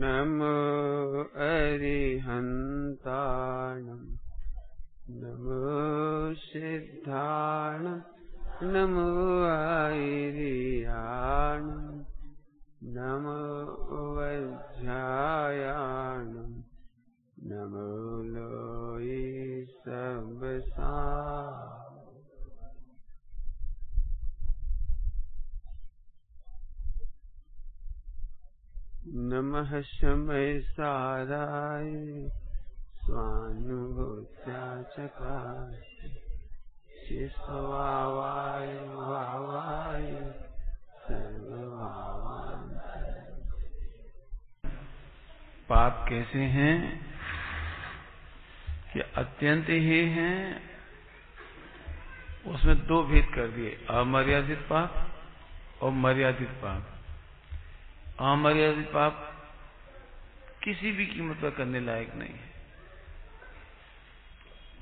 नमो अरिहन्ताणम् कैसे हैं कि अत्यंत ही हैं, उसमें दो भेद कर दिए, अमर्यादित पाप और मर्यादित पाप। अमर्यादित पाप किसी भी कीमत पर करने लायक नहीं है।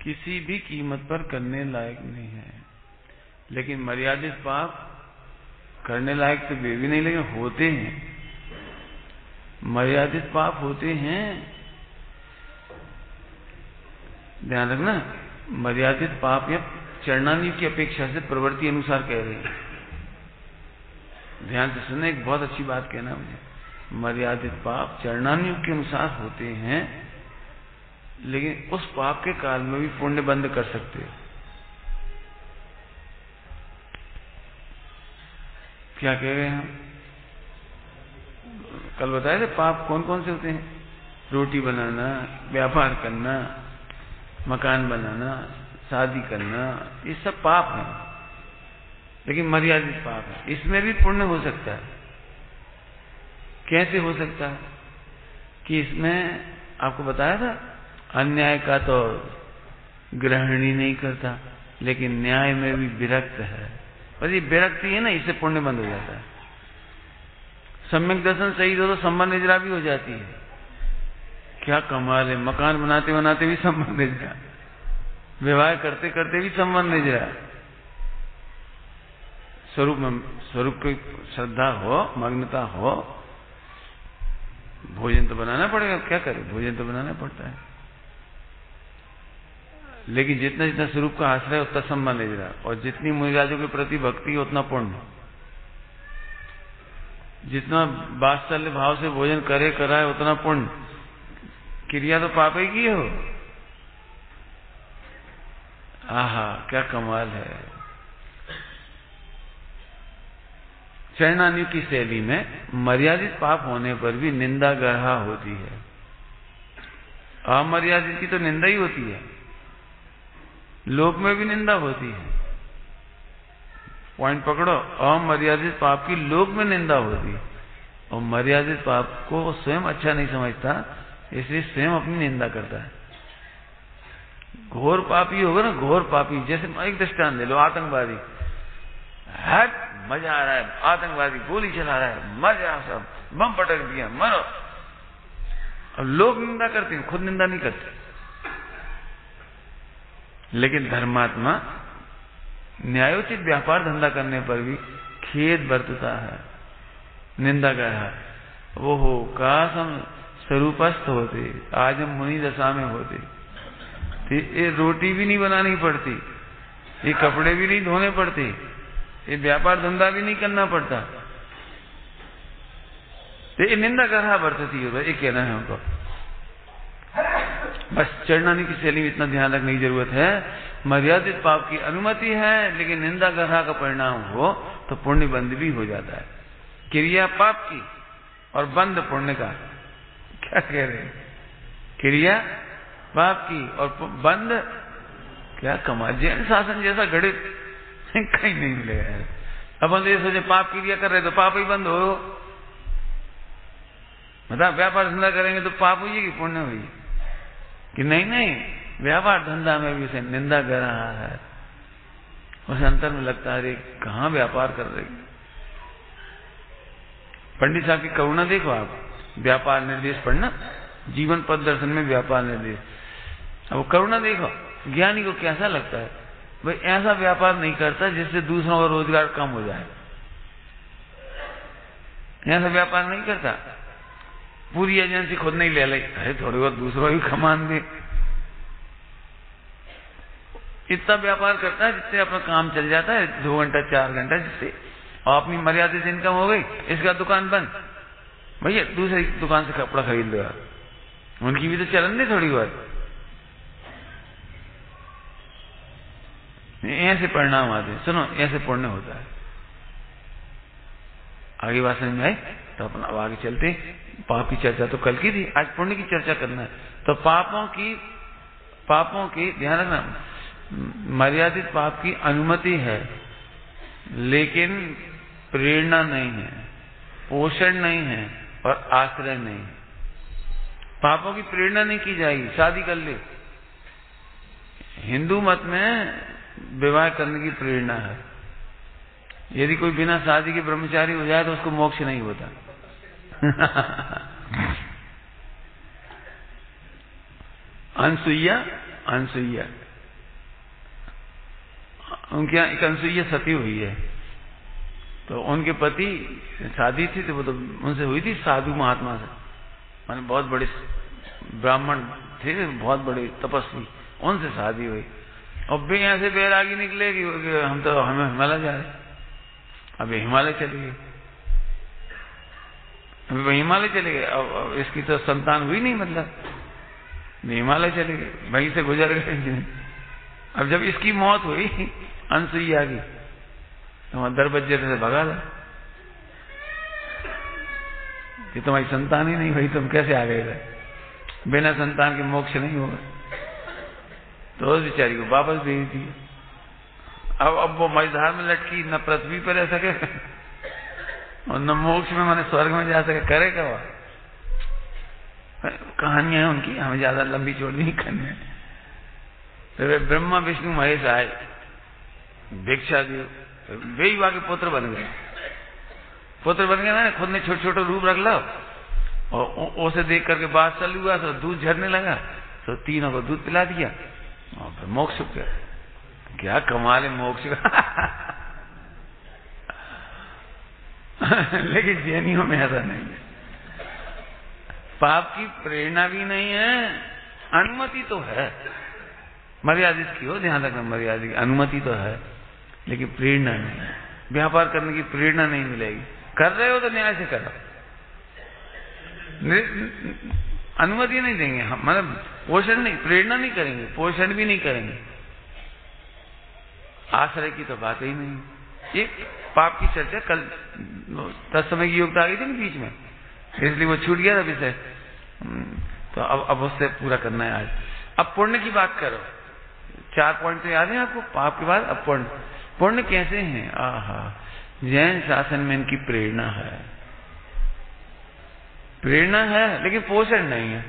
किसी भी कीमत पर करने लायक नहीं है। लेकिन मर्यादित पाप करने लायक तो वे भी नहीं, लेकिन होते हैं। मर्यादित पाप होते हैं। ध्यान रखना, मर्यादित पाप या चरणानी की अपेक्षा से प्रवृत्ति अनुसार कह रहे हैं। ध्यान से सुनना, एक बहुत अच्छी बात कहना मुझे। मर्यादित पाप चरणानुयोग के अनुसार होते हैं, लेकिन उस पाप के काल में भी पुण्य बंद कर सकते क्या कह रहे हैं हम? कल बताए थे, पाप कौन कौन से होते हैं? रोटी बनाना, व्यापार करना, मकान बनाना, शादी करना, ये सब पाप है। लेकिन मर्यादित पाप है। इसमें भी पुण्य हो सकता है। कैसे हो सकता है? कि इसमें आपको बताया था, अन्याय का तो ग्रहण ही नहीं करता, लेकिन न्याय में भी विरक्त है। बस ये विरक्ति है ना, इससे पुण्य बंद हो जाता है। सम्यक दर्शन सही हो तो संबंध निजरा भी हो जाती है। क्या कमाल है, मकान बनाते बनाते भी संबंध निजरा। विवाह करते करते भी संबंध निजरा। स्वरूप में, स्वरूप की श्रद्धा हो, मग्नता हो, भोजन तो बनाना पड़ेगा, क्या करें? भोजन तो बनाना पड़ता है। लेकिन जितना जितना स्वरूप का आश्रय उतना सम्मान रहा और जितनी मुनिराजों के प्रति भक्ति उतना पुण्य जितना वात्सल्य भाव से भोजन करे, कराए, उतना पुण्य। क्रिया तो पाप ही की हो। आहा, क्या कमाल है। चरणान्यु की शैली में मर्यादित पाप होने पर भी निंदा ग्रहा होती है। अमर्यादित की तो निंदा ही होती है। लोक में भी निंदा होती है। पॉइंट पकड़ो। अमर्यादित पाप की लोक में निंदा होती और मर्यादित पाप को स्वयं अच्छा नहीं समझता, इसलिए स्वयं अपनी निंदा करता है। घोर पापी होगा ना, घोर पापी। जैसे एक दृष्टान दे लो, आतंकवादी। हट, मज़ा आ रहा है। आतंकवादी गोली चला रहा है। मज़ा सब। बम पटक दिया, मरो। और लोग निंदा करते हैं, खुद निंदा नहीं करते। लेकिन धर्मात्मा न्यायोचित व्यापार धंधा करने पर भी खेद बरतता है। निंदा कर है। वो हो काश हम स्वरूपस्थ होते, आज हम मुनि दशा में होते। ये रोटी भी नहीं बनानी पड़ती, ये कपड़े भी नहीं धोने पड़ते, ये व्यापार धंधा भी नहीं करना पड़ता। तो ये निंदा कर बरतती है, ये कहना है उनको बस चढ़नाने की शैली में इतना ध्यान रखने की ज़रूरत है। मर्यादित पाप की अनुमति है, लेकिन निंदा ग्रहा का परिणाम हो तो पुण्य बंद भी हो जाता है। क्रिया पाप की और बंद पुण्य का। क्या कह रहे हैं? क्रिया पाप की और बंद? क्या कमाल जैन शासन जैसा गणित कहीं नहीं मिलेगा अपन ये सोचे, पाप क्रिया कर रहे तो पाप ही बंद हो। मतलब व्यापार धंधा करेंगे तो पाप हुई कि पुण्य हुई कि नहीं नहीं। व्यापार धंधा में भी उसे निंदा कर रहा है। उसे अंतर में लगता है कहा व्यापार कर रही पंडित साहब की करुणा देखो आप। व्यापार निर्देश पढ़ना। जीवन पद दर्शन में व्यापार निर्देश। अब करुणा देखो। ज्ञानी को कैसा लगता है? भाई, ऐसा व्यापार नहीं करता जिससे दूसरों का रोज़गार कम हो जाए। ऐसा व्यापार नहीं करता। पूरी एजेंसी खुद नहीं ले ली अरे, थोड़ी बहुत दूसरों भी कमान दे। इतना व्यापार करता है जिससे अपना काम चल जाता है, दो घंटा, चार घंटा जिससे। और अपनी मर्यादा से इनकम हो गई, इसका दुकान बंद। भैया, दूसरी दुकान से कपड़ा खरीद लो उनकी भी तो चलन नहीं थोड़ी बहुत। ऐसे परिणाम आते हैं। सुनो, ऐसे पुण्य होता है। आगे बात समझ में आई? तो अपना अब आगे चलते पाप की चर्चा तो कल की थी। आज पुण्य की चर्चा करना है। तो पापों की पापों की ध्यान रखना। मर्यादित पाप की अनुमति है, लेकिन प्रेरणा नहीं है, पोषण नहीं है और आश्रय नहीं है। पापों की प्रेरणा नहीं की जाएगी, शादी कर ले। हिंदू मत में विवाह करने की प्रेरणा है। यदि कोई बिना शादी के ब्रह्मचारी हो जाए तो उसको मोक्ष नहीं होता। अनसुईया अनसुईया। उनके यहाँ एक अनसुईया सती हुई है। तो उनके पति शादी थी तो वो तो उनसे हुई थी साधु महात्मा से। माने बहुत बड़े ब्राह्मण थे बहुत बड़े तपस्वी उनसे शादी हुई। और भी यहाँ से बैरागी निकले कि हम तो हमें हिमालय जा रहे अभी हिमालय चले गए। अभी हिमालय चले गए। अब, अब इसकी तो संतान हुई नहीं मतलब। हिमालय चले गए। वहीं से गुजर गए। अब जब इसकी मौत हुई अनसुईया की तो वहाँ दरबज्जे से भगा था कि तुम्हारी संतान ही नहीं हुई, तुम कैसे आ गए बिना संतान के मोक्ष नहीं होगा। तो उस बेचारी को वापस भेज दिए अब अब वो मझधार में लटकी, न पृथ्वी पर रह सके और न मोक्ष में मैंने स्वर्ग में जा सके। करेगा वह कहानियाँ उनकी, हमें ज़्यादा लंबी चौड़ी नहीं करनी है। तो वे ब्रह्मा, विष्णु, महेश आए। भिक्षा दियो वे ही के पुत्र बन गए। पुत्र बन गए ना, खुद ने छोटे छोटे रूप रख लो। और उसे देख करके बात चल हुआ तो दूध झरने लगा। तो तीनों को दूध पिला दिया। और फिर मोक्ष गया। क्या कमाल है मोक्ष का। लेकिन जैनियों में ऐसा नहीं है। पाप की प्रेरणा भी नहीं है, अनुमति तो है। मर्यादित की हो, ध्यान रखना मर्यादित की। अनुमति तो है, लेकिन प्रेरणा नहीं है। व्यापार करने की प्रेरणा नहीं मिलेगी। कर रहे हो तो न्याय से करो। अनुमति नहीं देंगे हम। मतलब पोषण नहीं, प्रेरणा नहीं करेंगे, पोषण भी नहीं करेंगे। आश्रय की तो बात ही नहीं। एक पाप की चर्चा कल, दस समय की योग्यता आ गई थी ना बीच में। इसलिए वो छूट गया था विषय तो अब अब उससे पूरा करना है आज। अब पुण्य की बात करो। चार पॉइंट तो याद है आपको? पाप के बाद अब पुण्य कैसे हैं? आहा, जैन शासन में इनकी प्रेरणा है। प्रेरणा है, लेकिन पोषण नहीं है।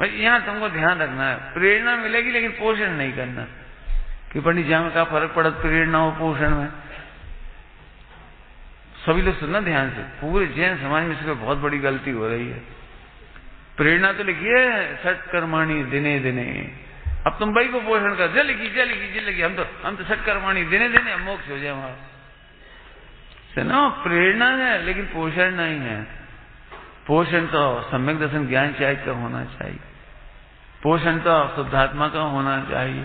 भाई, यहाँ तुमको ध्यान रखना है। प्रेरणा मिलेगी, लेकिन पोषण नहीं करना। कि पंडित जी में का फ़र्क पड़ा, प्रेरणा हो पोषण में। सभी लोग सुनना ध्यान से। पूरे जैन समाज में इसमें बहुत बड़ी गलती हो रही है। प्रेरणा तो लिखिए सट कर्माणी दिने दिने। अब तुम भाई को पोषण कर जल लिखी जल लिखी जल लिखी हम तो हम तो सट कर्माणी देने दिने मोक्ष हो जाए वहाँ। सुनो प्रेरणा है, लेकिन पोषण नहीं है। पोषण तो सम्यक दर्शन ज्ञान चाहिए का होना चाहिए। पोषण तो शुद्धात्मा का होना चाहिए।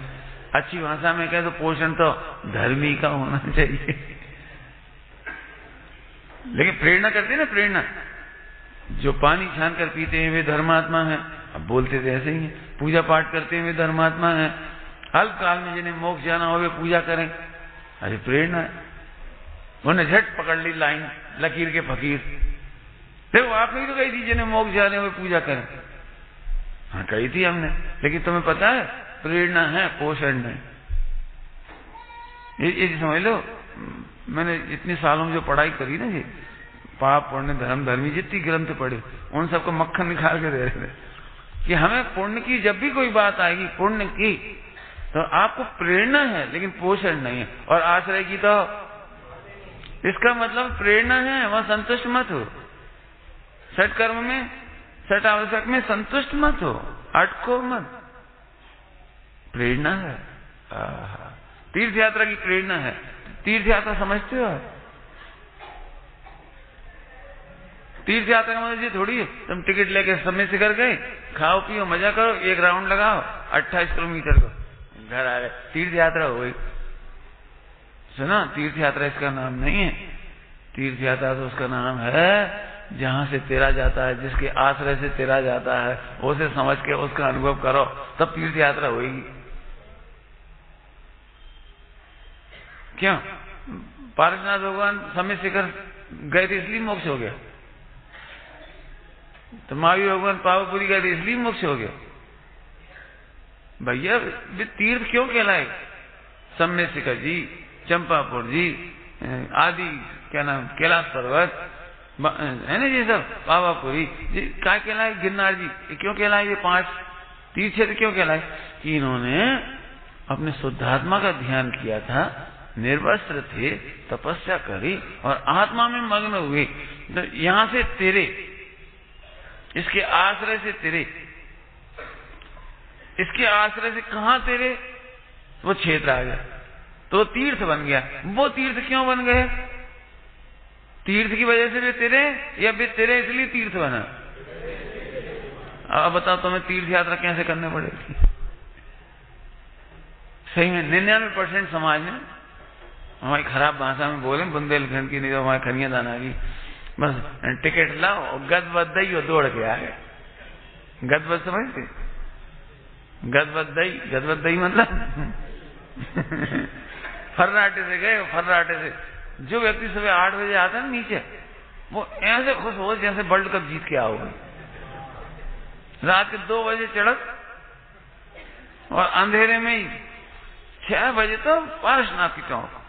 अच्छी भाषा में कहे तो पोषण तो धर्मी का होना चाहिए। लेकिन प्रेरणा करते ना प्रेरणा। जो पानी छान कर पीते हैं, वे धर्मात्मा हैं। अब बोलते थे ऐसे ही है। पूजा पाठ करते हुए धर्मात्मा हैं। अल्प काल में जिन्हें मोक्ष जाना हो वे पूजा करें। अरे प्रेरणा है। उन्हें झट पकड़ ली लाइन लकीर के फकीर। देखो आपने ही तो कही थी जिन्हें मोक्ष जाने हुए पूजा करें। हाँ कही थी हमने। लेकिन तुम्हें पता है प्रेरणा है पोषण नहीं ये, ये समझ लो मैंने इतने सालों में जो पढ़ाई करी ना जी पाप पुण्य धर्म धर्मी जितनी ग्रंथ पढ़े उन सबको मक्खन निकाल के दे रहे थे। कि हमें पुण्य की जब भी कोई बात आएगी, पुण्य की तो आपको प्रेरणा है, लेकिन पोषण नहीं है। और आश्रय की तो इसका मतलब प्रेरणा है, वह संतुष्ट मत हो। सट कर्म में सट आवश्यक में संतुष्ट मत हो, अटको मत। प्रेरणा है। तीर्थ यात्रा की प्रेरणा है। तीर्थ यात्रा समझते हो तीर्थ यात्रा का जी, थोड़ी तुम टिकट लेके समय से कर गए, खाओ, पियो, मज़ा करो, एक राउंड लगाओ, अट्ठाईस किलोमीटर को। घर आ गए। तीर्थ यात्रा हो गई। सुना? तीर्थ यात्रा इसका नाम नहीं है। तीर्थ यात्रा तो उसका नाम है, जहाँ से तेरा जाता है, जिसके आश्रय से तेरा जाता है, उसे समझ के उसका अनुभव करो, तब तीर्थ यात्रा होगी क्यों? पारसनाथ भगवान समय शिखर गए थे, इसलिए मोक्ष हो गया। तो महावीर भगवान पावापुरी गए थे इसलिए मोक्ष हो गया। भैया तीर्थ क्यों कहलाए? सम्य शिखर जी, चंपापुर जी आदि, क्या नाम, कैलाश पर्वत है ना ये सब पावापुरी जी क्या कहलाए? गिरनार जी क्यों कहलाए ये पाँच? तीर्थ क्षेत्र क्यों कहलाए? कि इन्होंने अपने शुद्धात्मा का ध्यान किया था, निर्वस्त्र थे, तपस्या करी और आत्मा में मग्न हुए। तो यहाँ से तेरे इसके आश्रय से तेरे। इसके आश्रय से कहा तेरे? वो क्षेत्र आ गया। तो तीर्थ बन गया। वो तीर्थ क्यों बन गए? तीर्थ की वजह से वे तेरे या वे तेरे इसलिए तीर्थ बना? अब बताओ तुम्हें तीर्थ यात्रा कैसे करने पड़ेगी? सही में निन्यानवे परसेंट समाज में, हमारी खराब भाषा में बोले, बुंदेलखंड की नहीं तो हमारे खनिया दाना की बस टिकट लाओ गदबद दई और दौड़ के आ गए गदबद समझते? गदबद दई गदबद दई मतलब? फर्राटे से गए फर्राटे से। जो व्यक्ति सुबह आठ बजे आता है नीचे, वो ऐसे खुश हो जैसे वर्ल्ड कप जीत के आओगे। रात के दो बजे चढ़क और अंधेरे में ही। छह बजे तो पारसनाथ की चौक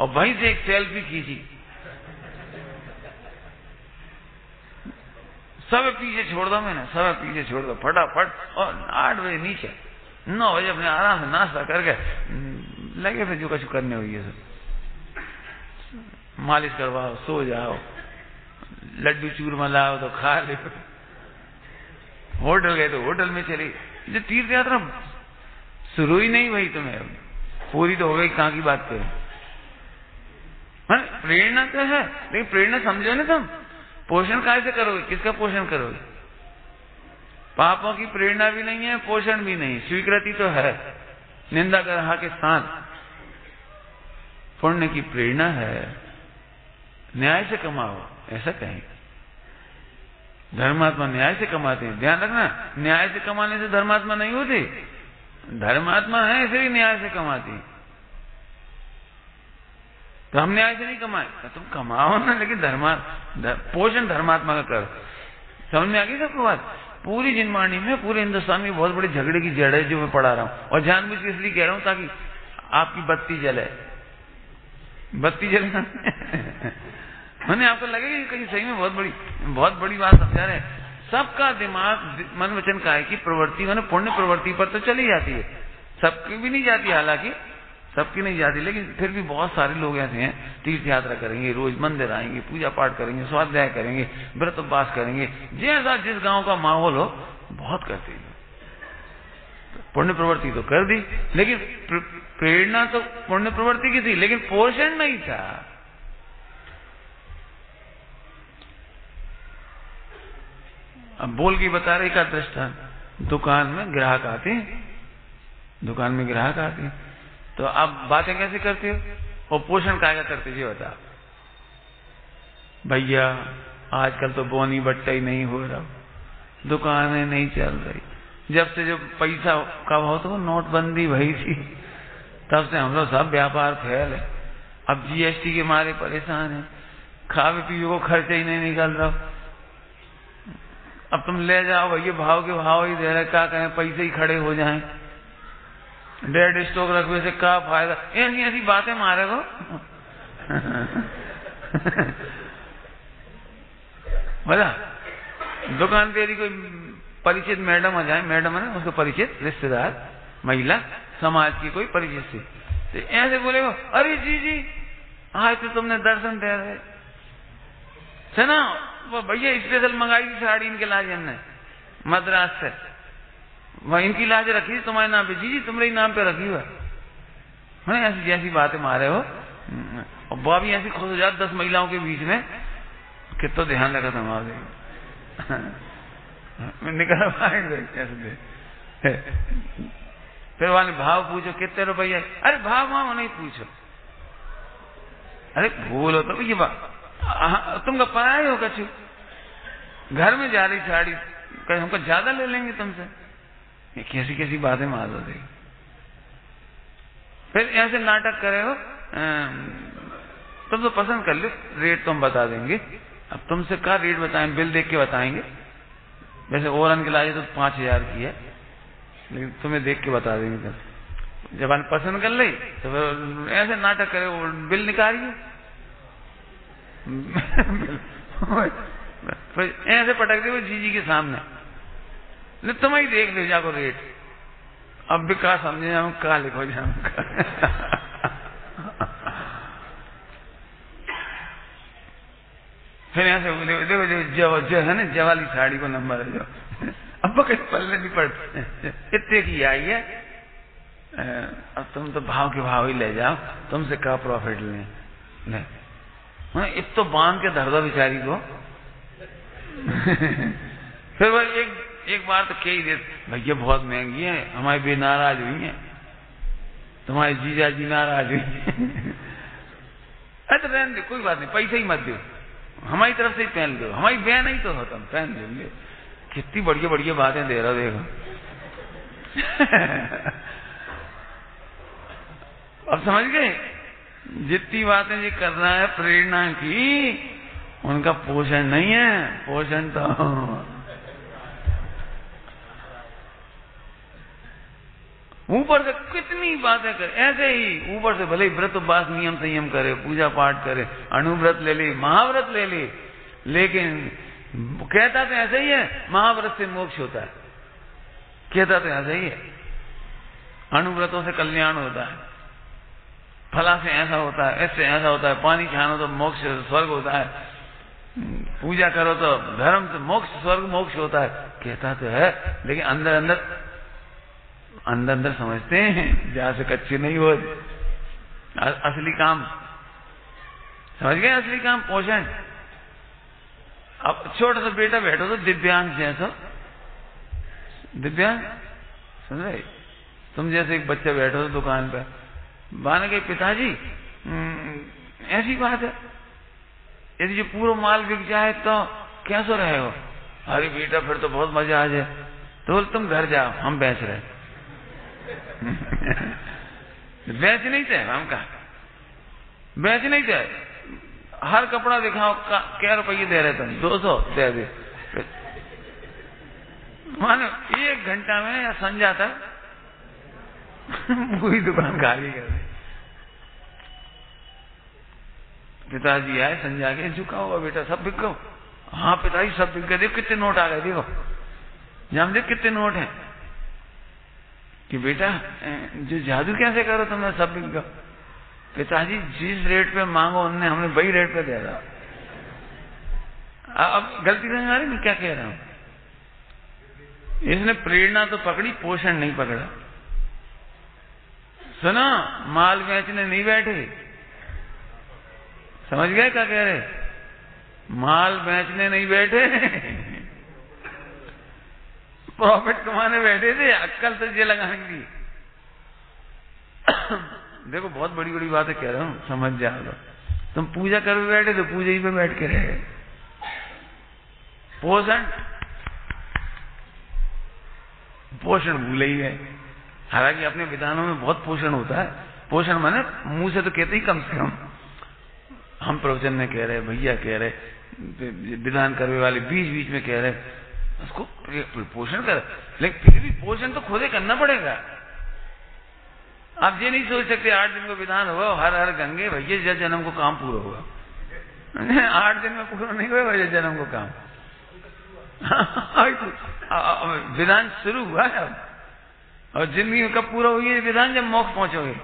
और वहीं से एक सेल्फी खींची। सब पीछे छोड़ दो मैंने, सब पीछे छोड़ दो, फटाफट, और आठ बजे नीचे। नौ बजे अपने आराम से नाश्ता करके लगे फिर जो कुछ करने हुई है सब। मालिश करवाओ, सो जाओ। लड्डू चूरमा लाओ तो खा ले। होटल गए तो होटल में चली। जो तीर्थ यात्रा शुरू ही नहीं हुई तुम्हें पूरी तो हो गई कहाँ की बात करें? प्रेरणा तो है, लेकिन प्रेरणा समझो ना तुम। पोषण कैसे करोगे? किसका पोषण करोगे? पापों की प्रेरणा भी नहीं है, पोषण भी नहीं। स्वीकृति तो है। निंदा ग्रहा के साथ। पुण्य की प्रेरणा है। न्याय से कमाओ, ऐसा कहें। धर्मात्मा न्याय से कमाते हैं। ध्यान रखना, न्याय से कमाने से धर्मात्मा नहीं होते। धर्मात्मा है, इसलिए न्याय से कमाती तो हम न्याय से नहीं कमाए। तो तुम कमाओ ना लेकिन धर्मा धर, पोषण धर्मात्मा का करो। समझ में आ गई सबको बात? पूरी जिनवाणी में पूरे हिंदुस्तान में बहुत बड़े झगड़े की जड़ है जो मैं पढ़ा रहा हूँ। और जानबूझ के इसलिए कह रहा हूँ ताकि आपकी बत्ती जले। बत्ती जले मैंने आपको लगेगा कि कहीं सही में बहुत बड़ी बहुत बड़ी बात समझा रहे सबका दिमाग मन वचन का है कि प्रवृत्ति मैंने पुण्य प्रवृत्ति पर तो चली जाती है। सबकी भी नहीं जाती हालाँकि सबकी नहीं जाती, लेकिन फिर भी बहुत सारे लोग ऐसे हैं तीर्थ यात्रा करेंगे, रोज मंदिर आएँगे पूजा पाठ करेंगे, स्वाध्याय करेंगे, व्रत उपवास करेंगे। जैसा जिस गाँव का माहौल हो, बहुत करते हैं। पुण्य प्रवृत्ति तो कर दी, लेकिन प्रेरणा तो पुण्य प्रवृत्ति की थी, लेकिन पोषण नहीं था। अब बोल के बता रहे का दृष्टान दुकान में ग्राहक आते हैं। दुकान में ग्राहक आते तो आप बातें कैसे करते हो? और पोषण काय का करते जी बता। भैया, आजकल तो बोनी बट्टा ही नहीं हो रहा। दुकानें नहीं चल रही। जब से जो पैसा का भाव तो नोटबंदी भई थी। तब से हम लोग सब व्यापार फैल है। अब जीएसटी के मारे परेशान है। खावे पीवे को खर्चा ही नहीं निकल रहा। अब तुम ले जाओ, भैया, भाव के भाव ही दे रहे क्या कहें पैसे ही खड़े हो जाएँ। डेड स्टॉक रखने से क्या फ़ायदा? ऐसी ऐसी बातें मारे को बोला दुकान पे यदि कोई परिचित मैडम आ जाए, मैडम है उसको परिचित, रिश्तेदार, महिला, समाज की कोई परिचित से तो ऐसे बोले वो, अरे जी जी, आज तो तुमने दर्शन दे रहे है। ना, वो भैया स्पेशल मंगाई थी साड़ी इनके लाजन ने, मद्रास से। वह इनकी लाज रखी थी तुम्हारे नाम पे। जी जी तुम्हारे नाम पे रखी हुआ। मैंने ऐसी जैसी बातें मारे हो। और वह भी ऐसी खुश हो जाती दस महिलाओं के बीच में। कितना ध्यान रखा था आ मैं निकल पाएँगे फिर वाले भाव पूछो, कितने रुपये अरे, भाव भाव नहीं पूछो। अरे बोलो तो ये बात। तुमका पढ़ाई हो, कछु? घर में जा रही साड़ी, कहीं हमको ज़्यादा ले लेंगे तुमसे? ये कैसी कैसी बातें मार दो देख। फिर ऐसे नाटक करे हो तुम तो पसंद कर लो रेट तो हम बता देंगे। अब तुमसे क्या रेट बताएँ बिल देख के बताएँगे। वैसे ओरन के लाए तो पाँच हज़ार की है, लेकिन तुम्हें देख के बता देंगे तब जब आप पसंद कर ले तो फिर ऐसे नाटक करे वो बिल निकालिए। ऐसे पटक दे जीजी के सामने। नहीं तुम ही देख ले जाको रेट अब भी कहा समझे हम कहा लिखो जाओ फिर यहाँ से देखो देखो जो जो है ना, जवाली साड़ी को नंबर है जो। अब कहीं पल्ले नहीं पड़ते इतने की आई है। अब तुम तो भाव के भाव ही ले जाओ। तुमसे क्या प्रॉफिट लें? ले हाँ इत तो बाँध के धर दो बेचारी को। फिर वो एक एक बार तो कही दे, भैया, बहुत महँगी है, हमारी भी नाराज़ हुई है। तुम्हारे जीजा जी नाराज़ हुई अरे तो रहने दे, कोई बात नहीं, पैसे ही मत दो। हमारी तरफ़ से ही पहन दो हमारी बहन ही तो हो तुम पहन लेंगे। कितनी बढ़िया बढ़िया बातें दे रहा देखो। अब समझ गए? जितनी बातें ये कर रहा है, प्रेरणा की, उनका पोषण नहीं है, पोषण तो ऊपर से कितनी बातें करे, ऐसे ही ऊपर से भले ही व्रत उपवास नियम संयम करे, पूजा पाठ करे, अणुव्रत ले ली, महाव्रत ले ली, लेकिन कहता तो ऐसे ही है, महाव्रत से मोक्ष होता है। कहता तो ऐसे ही है। अणुव्रतों से कल्याण होता है। फला से ऐसा होता है ऐसे ऐसा होता है, पानी खानो तो मोक्ष, स्वर्ग होता है। पूजा करो तो धर्म से मोक्ष, स्वर्ग मोक्ष होता है। कहता तो है, लेकिन अंदर अंदर अंदर अंदर समझते हैं, जहाँ से कच्चे नहीं हो। असली काम। समझ गए? असली काम पोषण। अब छोटा सा बेटा बैठो तो दिव्यांग जैसा दिव्यांग? समझ रहे? तुम जैसे एक बच्चा बैठो तो दुकान पे माने गए पिताजी ऐसी बात है। यदि जो पूरा माल बिक जाए तो कैसे रहे हो? अरे बेटा, फिर तो बहुत मज़ा आ जाए। तो बोल, तुम घर जाओ, हम बेच रहे बेच नहीं थे, हम कहा। बेच नहीं थे। हर कपड़ा दिखाओ क्या रुपये दे रहे तुम? दो सौ दे दे। मानो, एक घंटा में या संजा तक पूरी दुकान खाली कर दी। पिताजी आए, संजा के, झुका हुआ बेटा, सब बिक गो हाँ पिताजी, सब बिक गए। देखो, कितने नोट आ गए, देखो। जहाँ देख कितने नोट हैं। कि बेटा जो जादू कैसे करो तुमने सब बिक गो पिताजी, जिस रेट पे मांगो, उनने हमने वही रेट पे दे रहा अब गलती समझ आ रही मैं क्या कह रहा हूँ? इसने प्रेरणा तो पकड़ी, पोषण नहीं पकड़ा। सुना, माल बेचने नहीं बैठे। समझ गए क्या कह रहे? माल बेचने नहीं बैठे। प्रॉफिट कमाने बैठे थे, अक्कल से ये लगाने की। देखो, बहुत बड़ी बड़ी बातें कह रहा हूँ, समझ जाओ तुम पूजा कर बैठे तो पूजा ही पे बैठ के रहे। पोषण? पोषण भूले ही गए। हालाँकि अपने विधानों में बहुत पोषण होता है। पोषण माने मुँह से तो कहते ही कम से कम। हम प्रवचन में कह रहे भैया कह रहे विधान करने वाले बीच बीच में कह रहे उसको पोषण कर। लेकिन फिर भी पोषण तो खुद ही करना पड़ेगा। आप ये नहीं सोच सकते, आठ दिन को विधान हुआ, हर हर गंगे भैया जय जन्म को काम पूरा हुआ। आठ दिन में पूरा नहीं हुआ भैया जन्म को काम। विधान शुरू हुआ है अब। और ज़िंदगी कब पूरा हुई है विधान जब मोक्ष पहुंचोगे।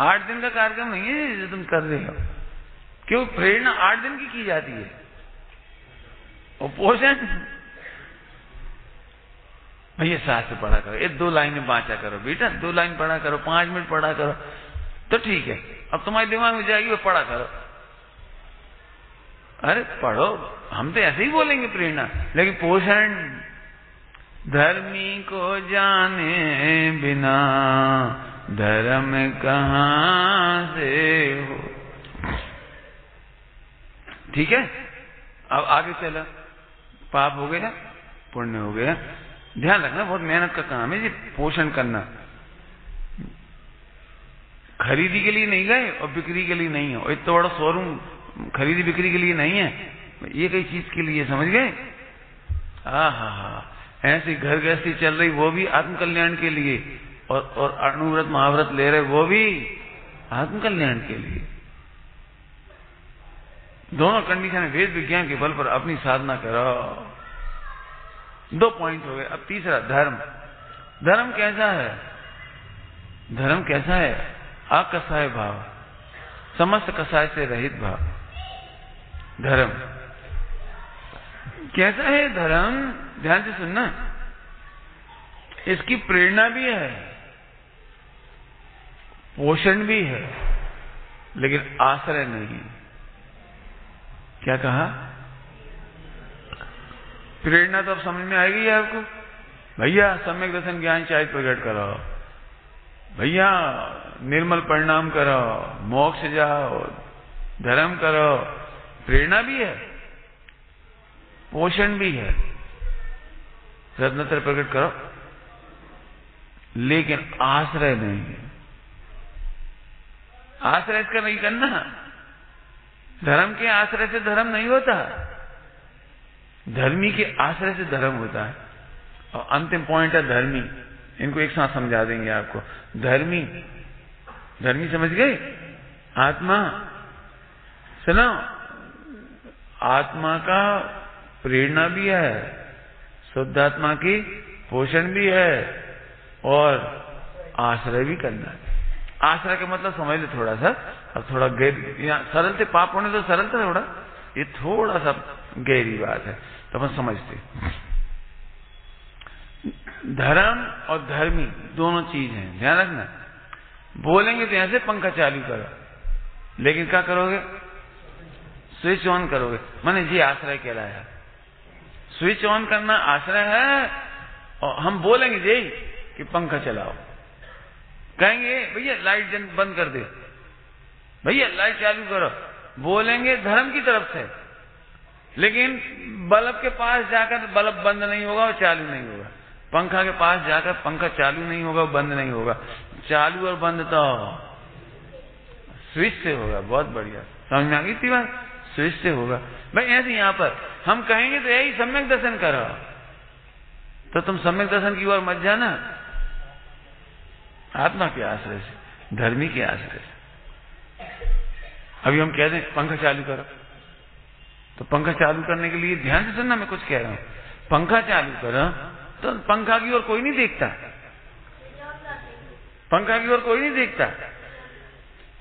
आठ दिन का कार्यक्रम नहीं है जो तुम कर रहे हो। क्यों? प्रेरणा आठ दिन की की जाती है। पोषण भैया शास्त्र पढ़ा करो। एक दो लाइन बांचा करो, बेटा। दो लाइन पढ़ा करो, पाँच मिनट पढ़ा करो। तो ठीक है। अब तुम्हारे दिमाग में जाएगी वो पढ़ा करो। अरे, पढ़ो। हम तो ऐसे ही बोलेंगे प्रेरणा। लेकिन पोषण धर्मी को जाने बिना धर्म कहाँ से हो? ठीक है? अब आगे चला। पाप हो गया, पुण्य हो गया। ध्यान रखना, बहुत मेहनत का काम है जी, पोषण करना। खरीदी के लिए नहीं गए और बिक्री के लिए नहीं हो। इतना बड़ा शोरूम खरीदी बिक्री के लिए नहीं है। ये कई चीज़ के लिए, समझ गए? हा हा हा ऐसी घर गृहस्थी चल रही, वो भी आत्म कल्याण के लिए। और और अणुव्रत महाव्रत ले रहे, वो भी आत्म कल्याण के लिए। दोनों कंडीशन वेद विज्ञान के बल पर अपनी साधना करो। दो पॉइंट हो गए। अब तीसरा, धर्म। धर्म कैसा है? धर्म कैसा है? अकसाय भाव। समस्त कसाय से रहित भाव। धर्म। कैसा है धर्म? ध्यान से सुनना। इसकी प्रेरणा भी है। पोषण भी है। लेकिन आश्रय नहीं क्या कहा? प्रेरणा तो अब समझ में आएगी आपको। भैया, सम्यक दर्शन ज्ञान शायद प्रकट करो भैया, निर्मल परिणाम करो मोक्ष जाओ, धर्म करो प्रेरणा भी है, पोषण भी है। रत्नतर प्रकट करो। लेकिन आश्रय नहीं है। आश्रय इसका नहीं करना। धर्म के आश्रय से धर्म नहीं होता। धर्मी के आश्रय से धर्म होता है। और अंतिम पॉइंट है धर्मी। इनको एक साथ समझा देंगे आपको। धर्मी। धर्मी समझ गए? आत्मा। सुनो। आत्मा का प्रेरणा भी है। शुद्ध आत्मा की पोषण भी है। और आश्रय भी करना है। आश्रय का मतलब समझ लो थोड़ा सा। अब थोड़ा गहरी सरल से पाप होने तो सरल था थोड़ा। ये थोड़ा सा गहरी बात है तो अपन समझते धर्म और धर्मी दोनों चीज़ हैं, ध्यान रखना। बोलेंगे तो ऐसे पंखा चालू करो। लेकिन क्या करोगे? स्विच ऑन करोगे। मैंने जी आश्रय कहलाया। स्विच ऑन करना आश्रय है, और हम बोलेंगे जी कि पंखा चलाओ। कहेंगे, भैया, लाइट जन बंद कर दे। भैया, लाइट चालू करो। बोलेंगे, धर्म की तरफ़ से। लेकिन बल्ब के पास जाकर बल्ब बंद नहीं होगा और चालू नहीं होगा। पंखा के पास जाकर पंखा चालू नहीं होगा बंद नहीं होगा। चालू और बंद तो स्विच से होगा, बहुत बढ़िया। समझ में आ गई थी बात? स्विच से होगा। भाई, ऐसे यहाँ पर, हम कहेंगे तो यही सम्यक दर्शन करो। तो तुम सम्यक दर्शन की ओर मत जाना। आत्मा के आश्रय से, धर्मी के आश्रय से। अभी हम कह दें, पंखा चालू करो। तो पंखा चालू करने के लिए ध्यान से सुनना, मैं कुछ कह रहा हूँ। पंखा चालू करो तो पंखा की ओर कोई नहीं देखता। पंखा की ओर कोई नहीं देखता।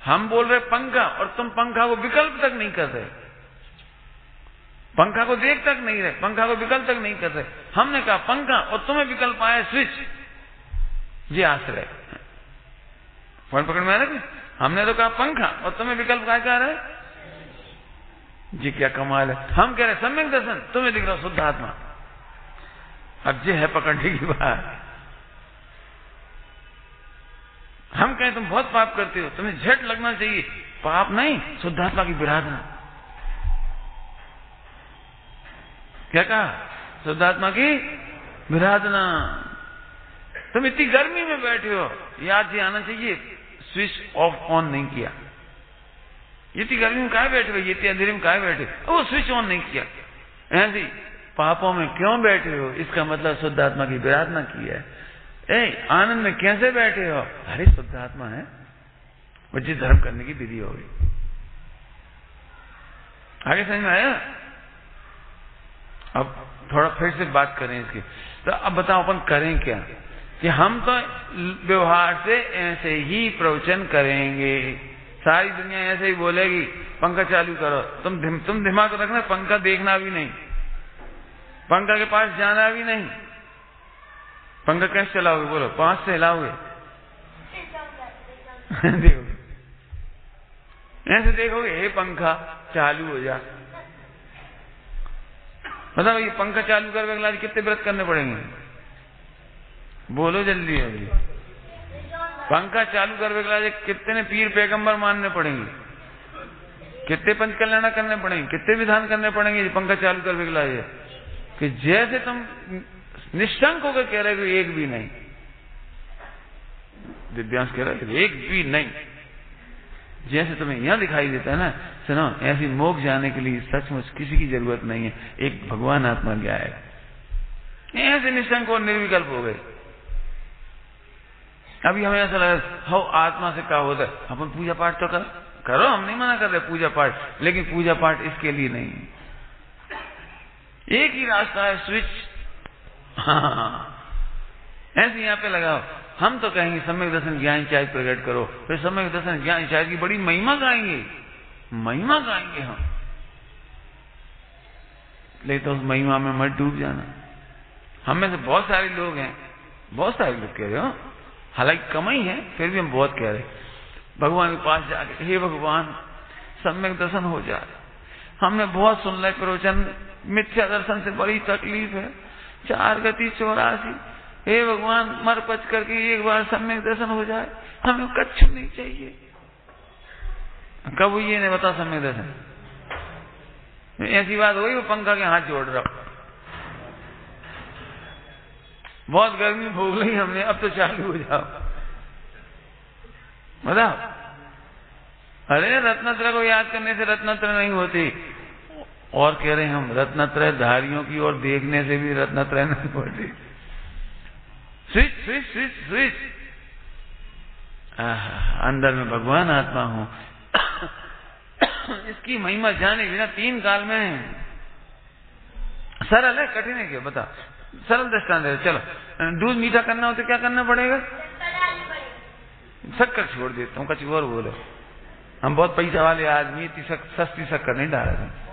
हम बोल रहे पंखा, और तुम पंखा को विकल्प तक नहीं कर रहे। पंखा को देख तक नहीं रहे, पंखा को विकल्प तक नहीं कर रहे। हमने कहा, पंखा, और तुम्हें विकल्प आया, स्विच। ये आश्रय। फ़ोन पकड़ में आ रहा हमने तो कहा, पंखा, और तुम्हें विकल्प क्या कह रहे जी, क्या कमाल है। हम कह रहे सम्यक दर्शन, तुम्हें दिख रहा शुद्ध आत्मा। अब जे है पकड़ने की बात। हम कहें, तुम बहुत पाप करते हो, तुम्हें झट लगना चाहिए। पाप नहीं शुद्धात्मा की विराधना। क्या कहा? शुद्धात्मा की विराधना। तुम इतनी गर्मी में बैठे हो, याद जी आना चाहिए। स्विच ऑफ़ ऑन नहीं किया। इतनी गर्मी में कहा बैठे हो इतनी अंधेरे में कहा बैठे वो स्विच ऑन नहीं किया। ऐसी पापों में क्यों बैठे हो? इसका मतलब शुद्ध आत्मा की विराधना की है। ए आनंद में कैसे बैठे हो? अरे, शुद्ध आत्मा है। मुझे धर्म करने की विधि होगी आगे समझ में आया? अब थोड़ा फिर से बात करें इसकी। तो अब बताओ, अपन करें क्या? कि हम तो व्यवहार से ऐसे ही प्रवचन करेंगे। सारी दुनिया ऐसे ही बोलेगी पंखा चालू करो। तुम धिम, तुम दिमाग रखना पंखा देखना भी नहीं। पंखा के पास जाना भी नहीं। पंखा कैसे चलाओगे? बोलो पाँच से हिलाओगे। देखोगे ऐसे देखोगे हे पंखा चालू हो जा। बताओ ये पंखा चालू कर अगला कितने व्रत करने पड़ेंगे? बोलो जल्दी अभी। पंखा चालू कर अगला कितने पीर पैगंबर मानने पड़ेंगे? कितने पंच कल्याण करने पड़ेंगे? कितने विधान करने पड़ेंगे पंखा चालू कर ये कि जैसे तुम निशंक होकर कह रहे हो एक भी नहीं। दिव्यांश कह रहे एक भी नहीं। जैसे तुम्हें यहाँ दिखाई देता है ना, सुनो, ऐसी मोक जाने के लिए सचमुच किसी की ज़रूरत नहीं है। एक भगवान आत्मा क्या है। ऐसे निशंक और निर्विकल्प हो गए। अभी हमें ऐसा लगा, हो, आत्मा से क्या होता है, अपन पूजा पाठ तो कर। करो, हम नहीं मना कर रहे पूजा पाठ, लेकिन पूजा पाठ इसके लिए नहीं एक ही रास्ता है, स्विच। हाँ। ऐसे यहाँ पे लगाओ। हम तो कहेंगे, सम्यक दर्शन ज्ञान चाय प्रकट करो। फिर सम्यक दर्शन ज्ञान चाय की बड़ी महिमा गाएँगे। महिमा गाएँगे हम। लेकिन तो उस महिमा में मत डूब जाना। हम में से बहुत सारे लोग हैं। बहुत सारे लोग कह रहे हो। हालाँकि कम ही है, फिर भी हम बहुत कह रहे भगवान के पास जाके हे भगवान सम्यक दर्शन हो जाए हमने बहुत सुन लिया, प्रवचन, मिथ्या दर्शन से बड़ी तकलीफ़ है। चार गति चौरासी। हे भगवान, मर पच करके एक बार सम्यक दर्शन हो जाए। हमें कच्छ नहीं चाहिए। कब ये नहीं बता सम्यक दर्शन? ऐसी बात हुई, वो पंखा के हाथ जोड़ रहा बहुत गर्मी भोग ली हमने, अब तो चालू हो जाओ। बताओ। अरे रत्नत्र को याद करने से रत्नत्र नहीं होती। और कह रहे हैं हम, रत्नत्रय धारियों की ओर देखने से भी रत्नत्रय नहीं होती। Switch switch switch switch. अंदर में भगवान आत्मा हूँ। इसकी महिमा जाने बिना तीन काल में सरल है, कठिन है क्या? बता सरल दृष्टांत है। चलो। दूध मीठा करना हो तो क्या करना पड़ेगा? शक्कर छोड़ देता हूँ कछ और बोलो। हम बहुत पैसा वाले आदमी इतनी सस्ती शक्कर नहीं डाल रहे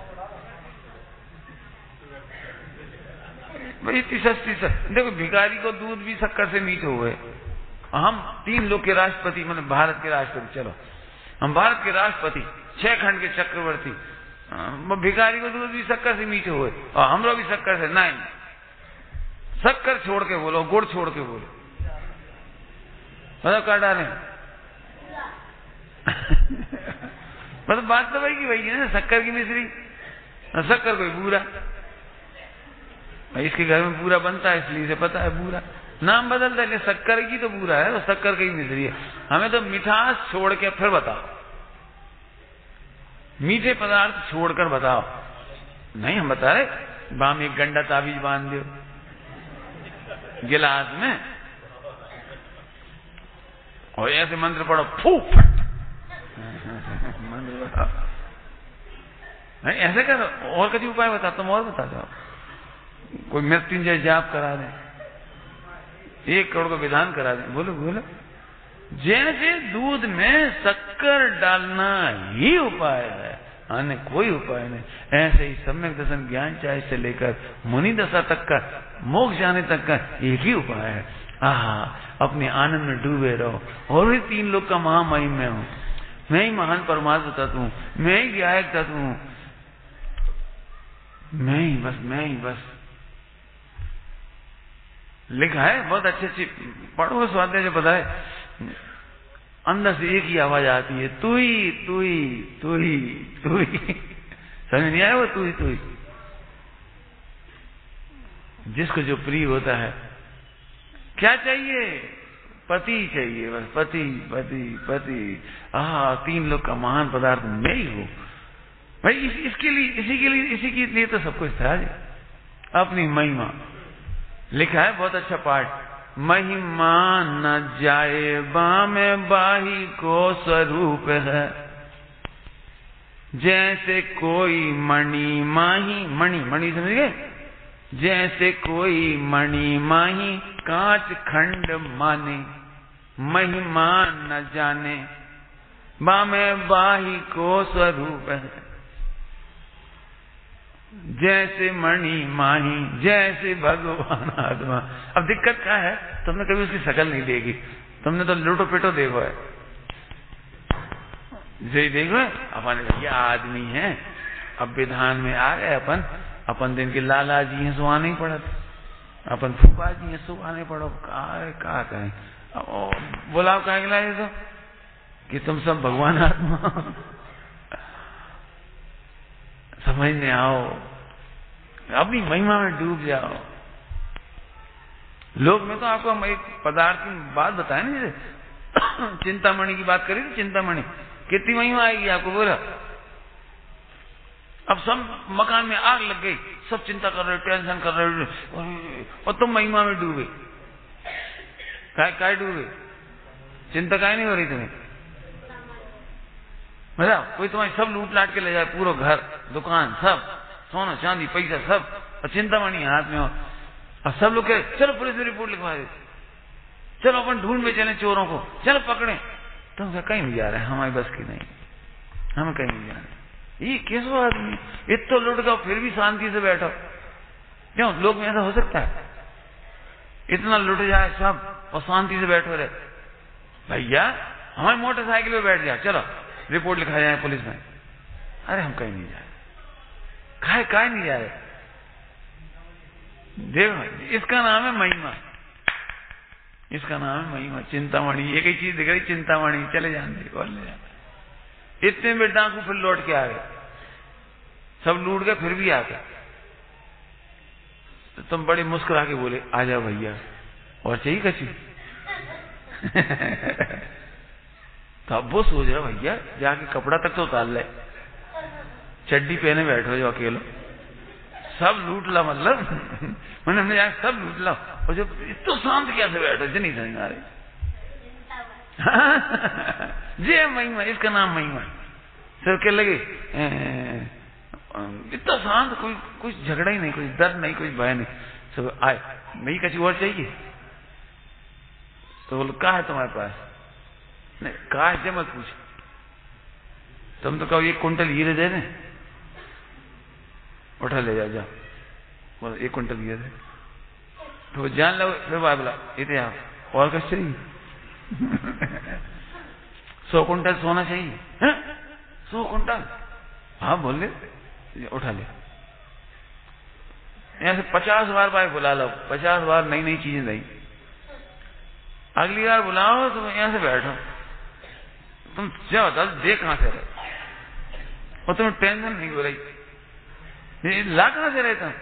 भाई, इतनी सस्ती शक्कर देखो, भिखारी को दूध भी शक्कर से मीठे हुए हम तीन लोग के राष्ट्रपति मतलब भारत के राष्ट्रपति, चलो। हम भारत के राष्ट्रपति, छह खंड के चक्रवर्ती। भिखारी को दूध भी शक्कर से मीठे हुए और हम लोग भी शक्कर से, नहीं। शक्कर छोड़ के बोलो, गुड़ छोड़ के बोलो। मतलब कर डाले। मतलब बात तो वही की वही है ना शक्कर की मिश्री। शक्कर कोई पूरा इसके घर में पूरा बनता है, इसलिए से पता है पूरा नाम बदलता है शक्कर की तो पूरा है तो शक्कर की मिश्री है। हमें तो मिठास छोड़ के फिर बताओ। मीठे पदार्थ छोड़कर बताओ। नहीं, हम बता रहे बाम एक गंडा ताबीज बाँध दो गिलास में। और ऐसे मंत्र पढ़ो फू फट। मंत्र नहीं, ऐसे करो, और कभी उपाय बता तुम और बता जाओ। कोई मृत्युंजय जाप करा दे, एक करोड़ का विधान करा दे, बोलो बोलो। जैसे दूध में शक्कर डालना ही उपाय है, अन्य कोई उपाय नहीं। ऐसे ही सम्यक दर्शन ज्ञान चाहे से लेकर मुनि दशा तक का मोक्ष जाने तक का एक ही उपाय है। आहा, अपने आनंद में डूबे रहो। और भी तीन लोग का महामहिम में हूँ। मैं ही महान परमात्मा तत्व हूँ। मैं ही गायक तत्व हूँ। मैं ही बस, मैं ही बस। लिखा है, बहुत अच्छी अच्छी। पढ़ो, स्वाध्याय जो है। अंदर से एक ही आवाज़ आती है, तू ही तू ही तू ही तू ही। समझ नहीं आया वो, तू ही तू ही। जिसको जो प्रिय होता है। क्या चाहिए? पति चाहिए बस पति पति पति। आ तीन लोग का महान पदार्थ मैं ही हूँ। भाई इस, इसके लिए इसी के लिए इसी के लिए तो सब कुछ था जी। अपनी महिमा। लिखा है बहुत अच्छा पाठ। महिमा न जाए बामे बाही को स्वरूप है। जैसे कोई मणि माही मणि मणि समझ गए? जैसे कोई मणि माही कांच खंड माने, महिमा न जाने, बामे बाही को स्वरूप है। जैसे मणि माही, जैसे भगवान आत्मा। अब दिक्कत क्या है? तुमने कभी उसकी शकल नहीं देगी तुमने तो लूटो पेटो देखो है। जो, देखो, अपन ये आदमी है। अब विधान में आ गए अपन। अपन दिन के लाला जी हैं सुहा नहीं पड़त। अपन फूफा जी हैं सुहा नहीं पड़ो का का कहें बुलाओ कहे लाए तो कि तुम सब भगवान आत्मा समझने आओ। अपनी महिमा में डूब जाओ। लोग में तो आपको हम एक पदार्थ की बात बताए ना, जैसे चिंतामणि की बात करी थी, चिंतामणि। कितनी महिमा आएगी आपको, बोला। अब सब मकान में आग लग गई, सब चिंता कर रहे टेंशन कर रहे और तुम महिमा में डूबे। काय डूबे? चिंता काय नहीं हो रही तुम्हें? मतलब कोई तुम्हारी सब लूट लाट के ले जाए, पूरा घर, दुकान, सब, सोना, चांदी, पैसा, सब, और चिंता चिंतामणि हाथ में और सब लोग कह, चलो पुलिस में रिपोर्ट लिखवा दे चलो अपन ढूंढ में चले चोरों को। चलो पकड़े। तुम तो कहीं नहीं जा रहे हैं, हमारी बस की नहीं। हम कहीं नहीं जा रहे ये कैसो आदमी इत तो लुट गया, फिर भी शांति से बैठो। क्यों? लोग में ऐसा हो सकता है? इतना लुट जाए सब और शांति से बैठो रहे। भैया, हमारी मोटरसाइकिल पे बैठ जाए चलो, रिपोर्ट लिखा जाए पुलिस में। अरे, हम कहीं नहीं जाए काहे काहे नहीं जा रहे। देखो, इसका नाम है महिमा। इसका नाम है महिमा। चिंतामणि। एक ही चीज़ दिख रही, चिंतामणि। चले जाने ले जाना इतने में डाकू फिर लौट के आ गए। सब लूट गए, फिर भी आ गए। तो तुम बड़े मुस्कुरा के बोले, आ जाओ भैया, और चाहिए कची तो अब वो सोच रहा भैया, जाके कपड़ा तक तो उतार ले। चड्डी पहने बैठो जो अकेलो। सब लूट ला मतलब। मैंने सब लूट ला। और जब इतना शांत कैसे बैठो? जो नहीं समझ आ रही जे महिमा, इसका नाम महिमा। सर के लगे इतना शांत, कोई कुछ झगड़ा ही नहीं, कोई दर्द नहीं, कोई भय नहीं। सब आए नहीं कची और चाहिए? तो बोलो, कहा है तुम्हारे पास? नहीं, कहा है मत पूछ। तुम तो कहो, एक कुंटल हीरे दे दें। उठा ले जा जा बोलो, एक कुंटल हीरे दे तो जान लो, फिर बोला, इतने आप और कस चाहिए? सौ कुंटल सोना चाहिए? सौ कुंटल? हाँ बोल ले। उठा ले। यहाँ से पचास बार भाई बुला लो। पचास बार नई नई चीज़ें नहीं अगली बार बुलाओ तो यहाँ से बैठो तुम जाओ दस दे कहाँ से रहे और तुम्हें टेंशन नहीं हो रही? ला कहाँ से रहता तुम?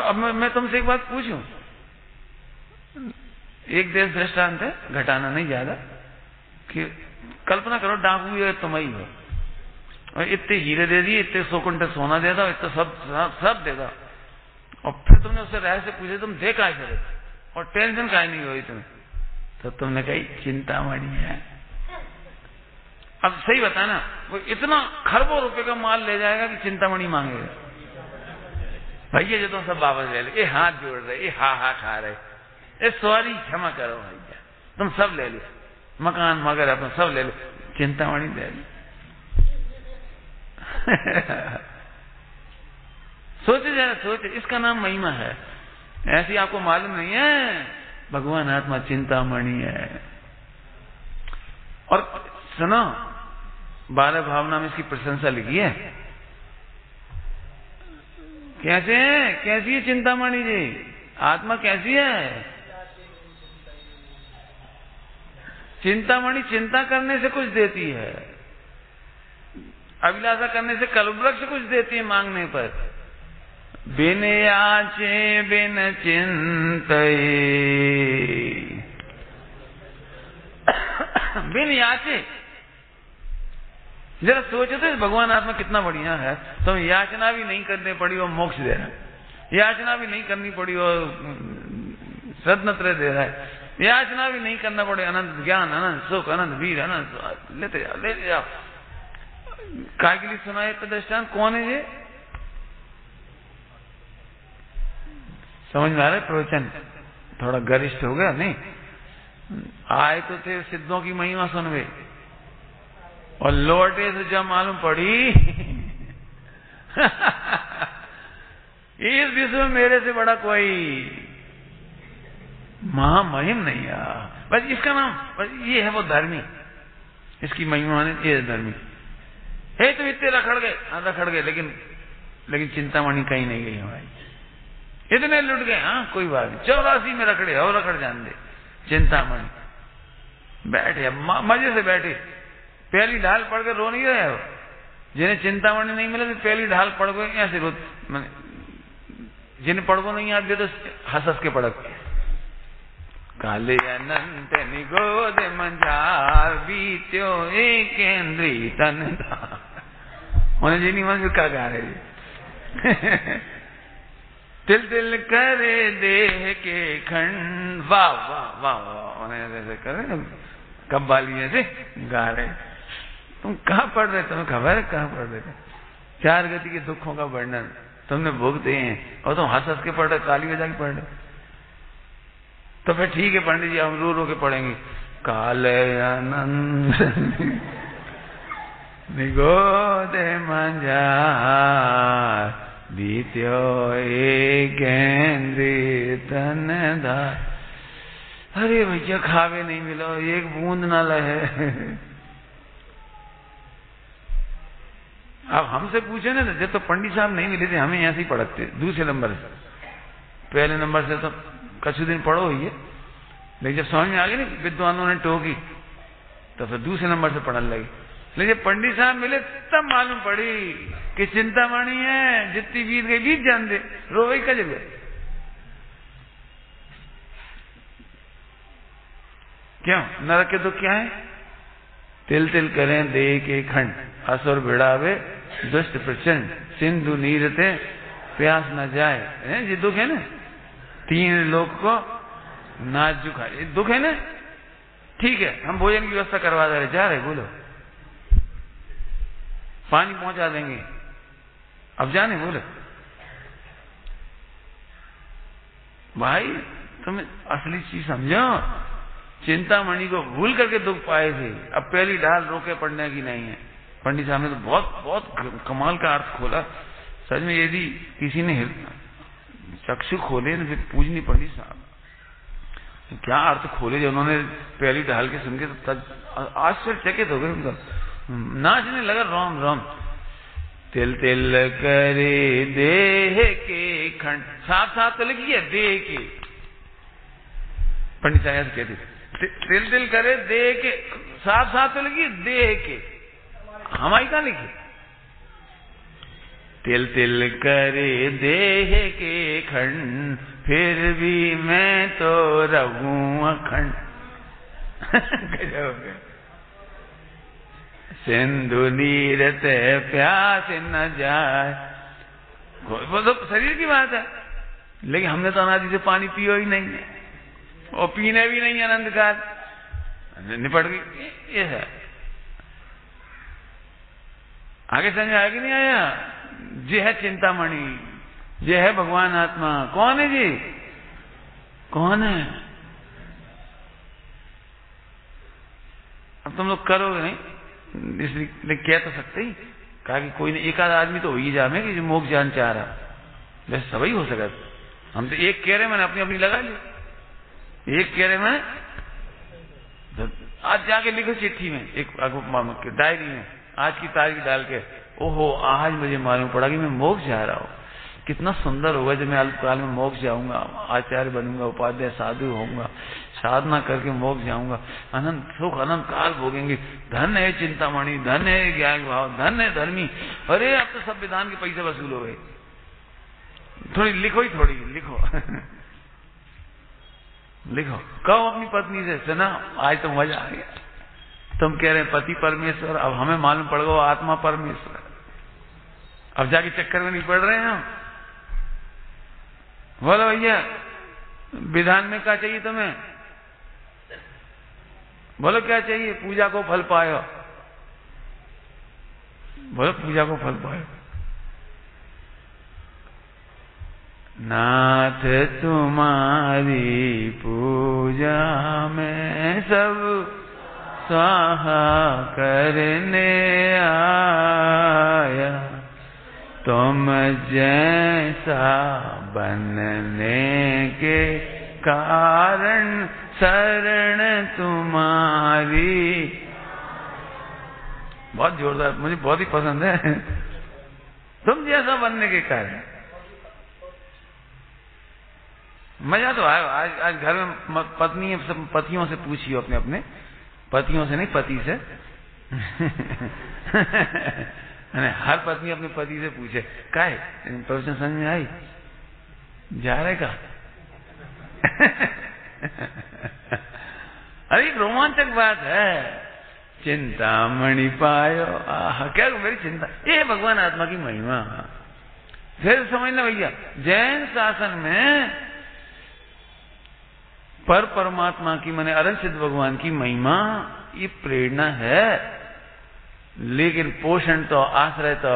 अब मैं तुमसे एक बात पूछूँ। एक देश दृष्टांत है, घटाना नहीं ज़्यादा, कि कल्पना करो डाकू ये तुम ही। हो और इतने हीरे दे दिए, इतने सौ कुंटल सोना दे दो, इतने सब सब दे दो। और फिर तुमने उससे राय से पूछे, तुम दे काय करे और टेंशन का नहीं हुई तुम्हें? तो तुमने कही, चिंता मड़ी है। अब सही बता ना वो इतना खरबों रुपए का माल ले जाएगा कि चिंतामणि मांगेगा भैया, जो तुम सब वापस ले ले, ये हाथ जोड़ रहे, ये हा हा खा रहे। ये सॉरी, क्षमा करो भैया तुम सब ले लो। मकान मगर अपना सब ले लो। चिंतामणि ले लो सोचे जरा, सोचे। इसका नाम महिमा है। ऐसी आपको मालूम नहीं है? भगवान आत्मा चिंतामणि है। और सुनो बारह भावना में इसकी प्रशंसा लिखी है। कैसे है? कैसी है चिंतामणि जी? आत्मा कैसी है? चिंतामणि चिंता करने से कुछ देती है। अभिलाषा करने से कल्पवृक्ष कुछ देती है मांगने पर। बिन याचे बिन चिंत बिन याचे। जरा सोचो तो भगवान आत्मा कितना बढ़िया है। तो याचना भी नहीं करने पड़ी और मोक्ष दे रहा है। याचना भी नहीं करनी पड़ी और रत्नत्रय दे रहा है। याचना भी नहीं करना पड़े। अनंत ज्ञान, अनंत सुख, अनंत वीर, अनंत लेते जाओ लेते जाओ काय के लिए सुनाए कौन है ये? समझ में आ रहा है प्रवचन? थोड़ा गरिष्ठ हो गया, नहीं? आए तो थे सिद्धों की महिमा सुन सुनवे। और लौटे तो जब मालूम पड़ी। इस विश्व में मेरे से बड़ा कोई महामहिम नहीं आ बस इसका नाम, बस ये है वो धर्मी। इसकी महिमा ने ये धर्मी। है तो इतने रखड़ गए हाँ रखड़ गए, लेकिन लेकिन चिंतामणि कहीं नहीं गई हमारी। इतने लुट गए हाँ कोई बात नहीं। चौरासी में रखड़े, और रखड़ जान दे। चिंतामणि। बैठे मज़े से बैठे। पहली ढाल पड़ के रो नहीं रहे हो? जिन्हें चिंतामणि नहीं मिले तो पहली ढाल पड़ गए ऐसे रो जिन्हें पढ़ो नहीं आते तो हंस हंस के पढ़क काले अनंत निगोद मंजार बीत्यो एक तन उन्हें जी नहीं क्या गा रहे तिल तिल करे देह के खंड। वाह वाह वाह वाह, उन्हें ऐसे करे कब्बाली ऐसे? गा रहे तुम कहाँ पढ़ रहे तुम्हें खबर है? कहाँ पढ़ रहे चार गति के दुखों का वर्णन तुमने भोगते हैं। और तुम हंस हंस के पढ़ रहे काली बजा के पढ़ रहे तो फिर ठीक है, पंडित जी, हम रो रो के पढ़ेंगे। काले आनंद निगोदे मंजा बीत्यो एक तन अरे भैया खावे नहीं मिलो, एक बूंद ना लहे। अब हमसे पूछे ना, जब तो पंडित साहब नहीं मिले थे, हमें ऐसे ही पढ़ते, दूसरे नंबर से। पहले नंबर से तो कछु दिन पढ़ो है लेकिन जब समझ में आ गई ना विद्वानों ने टोकी तो फिर दूसरे नंबर से पढ़ने लगी। लेकिन जब पंडित साहब मिले, तब मालूम पड़ी कि चिंतामणि है, जितनी बीत गई, बीत जान दे रो वही का जगह क्यों? नरक के दुख क्या है? तिल तिल करें दे के खंड असुर भिड़ावे, दुष्ट प्रचंड, सिंधु नीरते, प्यास न जाए। ये दुख है ना? तीन लोग को झुका ये दुख है ना? ठीक है, हम भोजन की व्यवस्था करवा दे रहे जा रहे बोलो। पानी पहुँचा देंगे। अब जाने, बोलो। भाई, तुम असली चीज़ समझो। चिंतामणि को भूल करके दुख पाए थे। अब पहली ढाल रोके पड़ने की नहीं है। पंडित साहब ने तो बहुत बहुत कमाल का अर्थ खोला। सच में यदि किसी ने चक्षु खोले तो फिर पूजनी पंडित साहब। क्या अर्थ खोले जो उन्होंने पहली ढाल के सुन के आश्चर्यचकित हो गए उनका। नाचने लगा, राम राम। तिल तिल करे देह के खंड। साथ साथ तो लिखिए देह के। पंडित साहब कहते तिल तिल करे देह के, साथ साथ तो लिखिए देह के। हमारी कहा लिखी? तिल तिल करे देह के खंड, फिर भी मैं तो रहूँ अखंड। सिंधु नीरत प्यास न जाए। वो तो शरीर की बात है। लेकिन हमने तो अनादि से पानी पियो ही नहीं है। और पीने भी नहीं आनंद काल। निपट गई। ये है। आगे समझ आया कि नहीं आया? जी है चिंतामणि ये है भगवान आत्मा। कौन है जी? कौन है? अब तुम लोग करोगे नहीं? इसलिए कह तो सकते ही। कहा कि कोई नहीं, एक आध आदमी तो हो ही जामे कि जो मोक्ष जान चाह रहा वैसे सभी हो सका। हम तो एक कह रहे मैंने अपनी अपनी लगा ली। एक कह रहे मैं तो आज जाके लिखो चिट्ठी में। एक डायरी में। आज की तारीख डाल के। ओहो, आज मुझे मालूम पड़ा कि मैं मोक्ष जा रहा हूँ। कितना सुंदर होगा जब मैं अल्पकाल में मोक्ष जाऊँगा, आचार्य बनूँगा, उपाध्याय, साधु होऊँगा, साधना करके मोक्ष जाऊँगा। अनंत सुख अनंत काल भोगेंगे। धन है चिंतामणि, धन है ज्ञान भाव, धन है धर्मी। अरे, अब तो सब विधान के पैसे वसूल हो गए। थोड़ी लिखो ही थोड़ी, लिखो। लिखो। कहो अपनी पत्नी से, सुना, आज तो मज़ा आ गया। तुम कह रहे पति परमेश्वर, अब हमें मालूम पड़ गया आत्मा परमेश्वर। अब जाके चक्कर में नहीं पड़ रहे हैं बोलो भैया, विधान में क्या चाहिए तुम्हें? बोलो क्या चाहिए? पूजा को फल पायो। बोलो, पूजा को फल पायो। नाथ तुम्हारी पूजा में सब स्वाहा करने आया। तुम जैसा बनने के कारण शरण तुम्हारी। बहुत जोरदार, मुझे बहुत ही पसंद है। तुम जैसा बनने के कारण। मज़ा तो आयो, आज आज घर में पत्नी सब पतियों से पूछियो अपने अपने। पतियों से नहीं, पति से। अरे हर पत्नी अपने पति से पूछे का है प्रवचन समझ में आई जा रहे का अरे रोमांचक बात है चिंता मणि पायो आह क्या मेरी चिंता ये भगवान आत्मा की महिमा फिर समझना भैया जैन शासन में पर परमात्मा की मैंने अरन सिद्ध भगवान की महिमा ये प्रेरणा है लेकिन पोषण तो आश्रय तो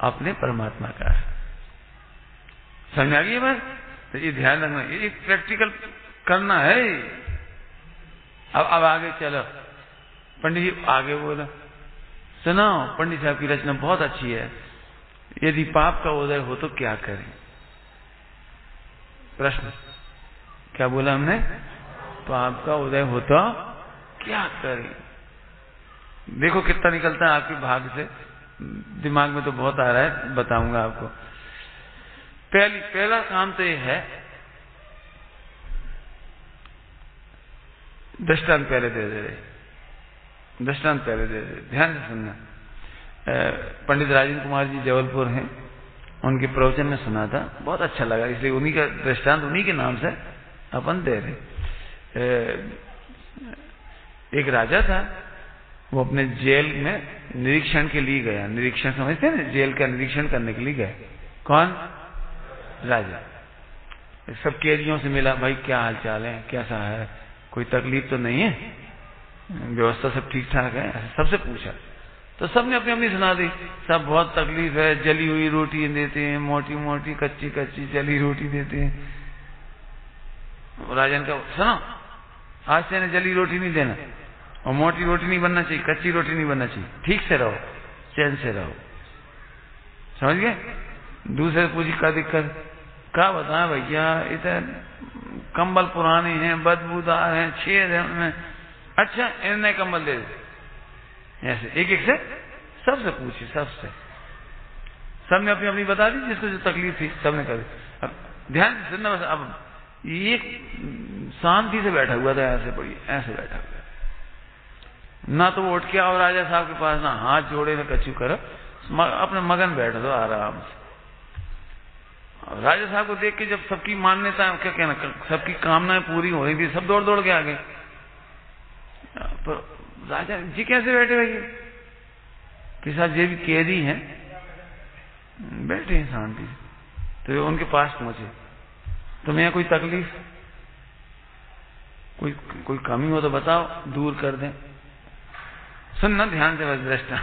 अपने परमात्मा का है। समझ आ गई बस तो ये ध्यान रखना, ये प्रैक्टिकल करना है अब अब आगे चलो। पंडित जी आगे बोला सुनो पंडित साहब की रचना बहुत अच्छी है। यदि पाप का उदय हो तो क्या करें? प्रश्न। क्या बोला हमने? पाप का उदय हो तो क्या करें? देखो कितना निकलता है आपके भाग से। दिमाग में तो बहुत आ रहा है, बताऊँगा आपको। पहली, पहला काम तो ये है, दृष्टांत पहले दे दे रहे। दृष्टांत पहले दे दे। ध्यान से सुनना। पंडित राजेंद्र कुमार जी जबलपुर हैं। उनके प्रवचन में सुना था। बहुत अच्छा लगा, इसलिए उन्हीं का दृष्टांत उन्हीं के नाम से अपन दे रहे। एक राजा था वो अपने जेल में निरीक्षण के लिए गया। निरीक्षण समझते हैं ना? जेल का निरीक्षण करने के लिए गए कौन? राजा। सब कैदियों से मिला, भाई, क्या हाल चाल है कैसा है? कोई तकलीफ़ तो नहीं है? व्यवस्था सब ठीक ठाक है? सबसे पूछा। तो सबने अपनी अपनी सुना दी। सब, बहुत तकलीफ़ है। जली हुई रोटी देते हैं मोटी मोटी कच्ची कच्ची जली रोटी देते हैं। राजन का, सुनो, आज से जली रोटी नहीं देना। और मोटी रोटी नहीं बनना चाहिए, कच्ची रोटी नहीं बनना चाहिए। ठीक से रहो, चैन से रहो। समझ गए? दूसरे पूछी का दिक्कत। क्या बताएँ भैया इधर कंबल पुराने हैं, बदबूदार हैं, छेद है उनमें। अच्छा इन्हें कंबल दे दे। ऐसे एक एक से सबसे पूछी सबसे। सबने अपनी अपनी बता दी, जिसको जो तकलीफ़ थी, सबने कर दी। अब ध्यान सुनना, बस अब ये शांति से बैठा हुआ था, ऐसे पड़ी ऐसे बैठा हुआ ना तो उठ के आओ राजा साहब के पास ना हाथ जोड़े ना कच्चू करो। अपने मगन बैठ दो आराम से। राजा साहब को देख के जब सबकी मान्यता, क्या कहना सबकी कामनाएँ पूरी हो रही थी, सब दौड़ दौड़ के आ गए। तो राजा जी कैसे बैठे भैया कि साहब ये भी कैदी हैं, बैठे हैं शांति से। तो उनके पास पहुँचे। तुम्हें यहाँ कोई तकलीफ़? कोई कोई कमी हो तो बताओ, दूर कर दें। सुनना ध्यान से बस, दृष्टा।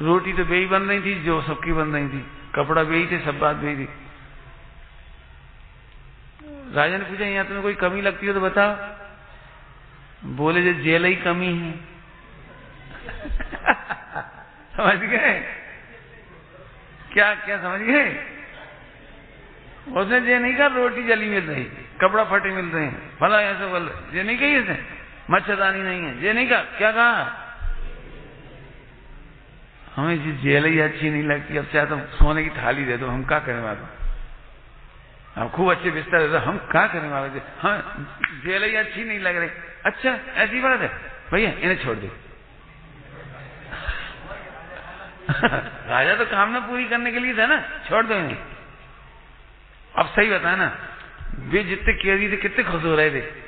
रोटी तो बेई बन रही थी, जो सबकी बन रही थी। कपड़ा बेही थे, सब बात बेही थी। राजा ने पूछा, यहाँ तुम्हें कोई कमी लगती है तो बताओ बोले, जो जेल ही कमी है। समझ गए? क्या क्या समझ गए? उसने ये नहीं कहा, रोटी जली मिल रही, कपड़ा फटे मिल रहे हैं। फला ऐसे बोल रहे ये नहीं कही इसने मच्छरदानी नहीं है। ये नहीं कहा। क्या कहा? हमें जी जेल ही अच्छी नहीं लगती। अब चाहे तो सोने की थाली दे दो, हम क्या करें वाले हम खूब अच्छे बिस्तर दे दो, हम क्या करें वाले हम जेल ही अच्छी नहीं लग रही। अच्छा ऐसी बात है। भैया, इन्हें छोड़ दो। राजा तो कामना पूरी करने के लिए था ना। छोड़ दो इन्हें। अब सही बता ना वे जितने कैदी थे, कितने खुश हो रहे थे?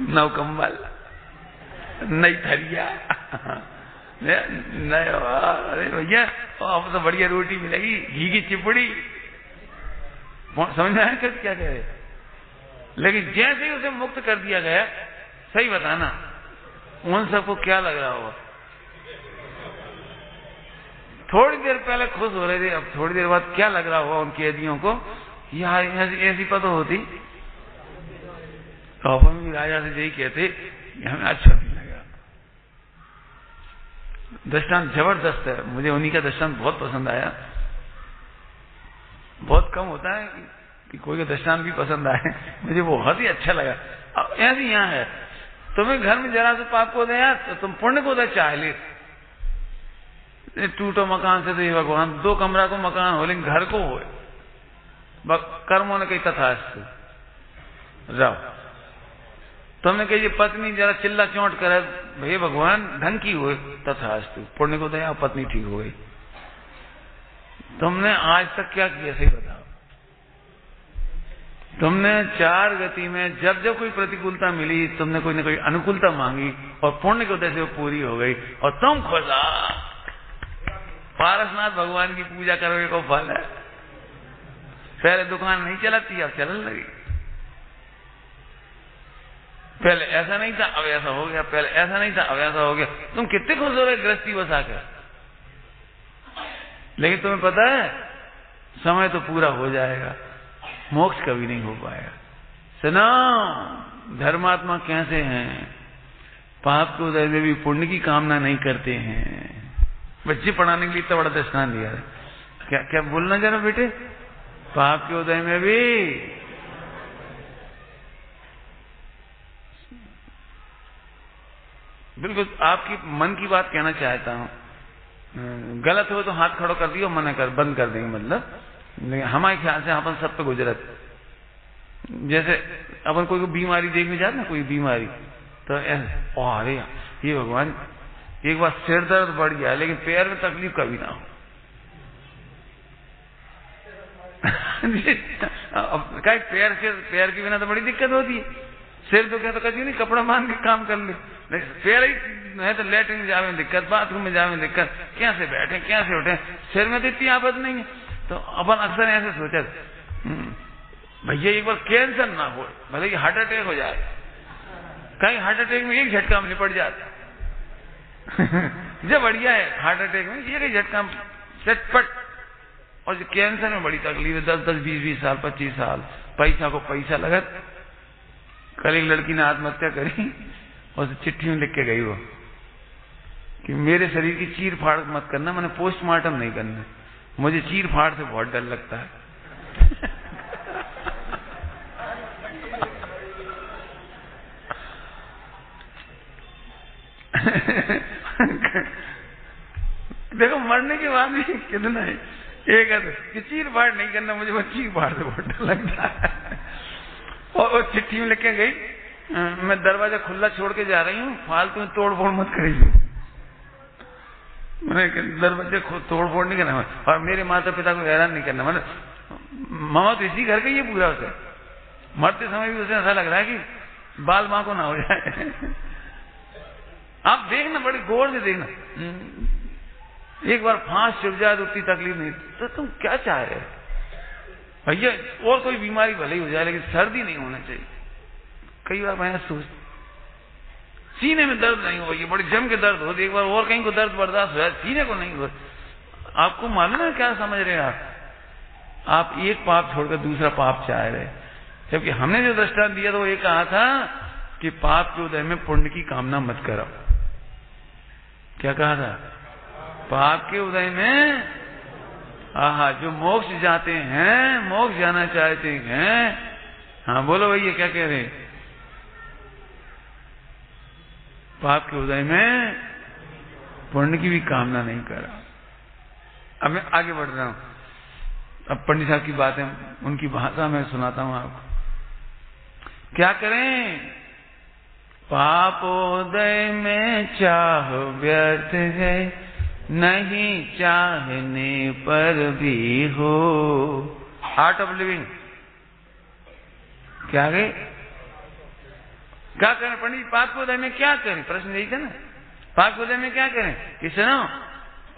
नव कंबल नई थरिया अरे भैया, अब तो बढ़िया रोटी मिलेगी, घी की चिपड़ी। समझ में आया क्या कह रहे लेकिन जैसे ही उसे मुक्त कर दिया गया, सही बताना, उन सबको क्या लग रहा होगा? थोड़ी देर पहले खुश हो रहे थे, अब थोड़ी देर बाद क्या लग रहा होगा उन कैदियों को? यार, ऐसी पता होती। तो अपन भी राजा से यही कहते कि हमें अच्छा नहीं लगा। दृष्टांत ज़बरदस्त है। मुझे उन्हीं का दृष्टांत बहुत पसंद आया। बहुत कम होता है कि, कोई का दृष्टांत भी पसंद आए। मुझे बहुत ही अच्छा लगा। अब यहाँ है। तुम्हें घर में जरा से पाप को दया तो तुम पुण्य को दे चाह ले। टूटो मकान से तो ये भगवान दो कमरा को मकान हो लेकिन घर को हो। कर्मों ने कही तथास्तु जाओ तुमने कही पत्नी जरा चिल्ला चोट करे भैया भगवान ढंग की हुए? तथास्तु पुण्य को दया, पत्नी ठीक हो गई। तुमने आज तक क्या किया, सही बताओ। तुमने चार गति में जब जब कोई प्रतिकूलता मिली, तुमने कोई ना कोई अनुकूलता मांगी और पुण्य की उदय से वो पूरी हो गई और तुम खोजा पारसनाथ भगवान की पूजा करोगे को फल है? पहले दुकान नहीं चलाती, अब चलने लगी। पहले ऐसा नहीं था, अब ऐसा हो गया, पहले ऐसा नहीं था, अब ऐसा हो गया। तुम कितने खुश हो रहे गृहस्थी बसा कर लेकिन तुम्हें पता है, समय तो पूरा हो जाएगा, मोक्ष कभी नहीं हो पाएगा। सुना धर्मात्मा कैसे हैं? पाप के उदय में भी पुण्य की कामना नहीं करते हैं। बच्चे पढ़ाने के लिए इतना बड़ा दृष्टान दिया है। क्या क्या बोलना जरा बेटे? पाप के उदय में भी बिल्कुल, आपकी मन की बात कहना चाहता हूँ। गलत हो तो हाथ खड़ो कर दियो, मना कर, बंद कर देंगे मतलब। हमारे ख्याल से अपन सब पे गुजरत। जैसे अपन कोई बीमारी देखने जाते ना, कोई बीमारी तो अरे, ये भगवान, एक बार सिर दर्द बढ़ गया, लेकिन पैर में तकलीफ़ कभी ना हो। पैर से, पैर के बिना तो बड़ी दिक्कत होती है। सिर क्या तो कभी नहीं, कपड़ा मान के काम कर ले। पैर ही है तो लेटरिन जावे दिक्कत, बाथरूम में जावे दिक्कत। कैसे बैठे कैसे उठे? सिर में तो इतनी आपत नहीं है। तो अपन अक्सर ऐसे सोचे भैया, एक बार कैंसर ना हो, भले कि हार्ट अटैक हो जाए। कहीं हार्ट अटैक में एक झटका में निपट जाता जो बढ़िया है, हार्ट अटैक में ये कहीं झटका चटपट। और कैंसर में बड़ी तकलीफ़ है, दस दस, बीस बीस साल, पच्चीस साल, पैसा को पैसा लगत। कल एक लड़की ने आत्महत्या करी और चिट्ठी में लिख के गई वो, कि मेरे शरीर की चीर फाड़ मत करना, मैंने पोस्टमार्टम नहीं करना। मुझे चीर फाड़ से बहुत डर लगता है। देखो, मरने के बाद भी कितना है। एक चीर फाड़ नहीं करना, मुझे वो चीर फाड़ से बहुत डर लगता है। और वो चिट्ठी में लिखे गई मैं दरवाज़ा खुला छोड़ के जा रही हूँ, फालतू में तोड़ फोड़ मत करिए। मैंने दरवाजे तोड़ फोड़ नहीं करना। और मेरे माता पिता को हैरान नहीं करना। मैंने मामा तो इसी घर का ही पूरा उसे। मरते समय भी उसे ऐसा लग रहा है कि बाल माँ को ना हो जाए। आप देखना, बड़ी गौर से देखना। एक बार फांस चुप जाए तो उतनी तकलीफ़ नहीं। तो तुम क्या चाह रहे भैया, और कोई बीमारी भले ही हो जाए, लेकिन सर्दी नहीं होना चाहिए। कई बार मैंने सोच सीने में दर्द नहीं हो, ये बड़ी जम के दर्द होती एक बार और कहीं को दर्द बर्दाश्त हो जाए, सीने को नहीं हो। आपको मालूम है क्या समझ रहे हैं आप? आप एक पाप छोड़कर दूसरा पाप चाह रहे जबकि हमने जो दृष्टांत दिया था, वो ये कहा था कि पाप के उदय में पुण्य की कामना मत करो। क्या कहा था? पाप के उदय में आहा, जो मोक्ष जाते हैं, मोक्ष जाना चाहते हैं। हाँ बोलो भैया, क्या कह रहे पाप के उदय में पुण्य की भी कामना नहीं करा। अब मैं आगे बढ़ रहा हूँ। अब पंडित साहब की बातें, उनकी भाषा में सुनाता हूँ आपको। क्या करें? पापोदय में चाह व्यर्थ है। नहीं चाहने पर भी हो। आर्ट ऑफ़ लिविंग क्या गए? क्या करें? पंडित पाप उदय में क्या करें? प्रश्न यही था ना। पाप उदय में क्या करें? कि सुनो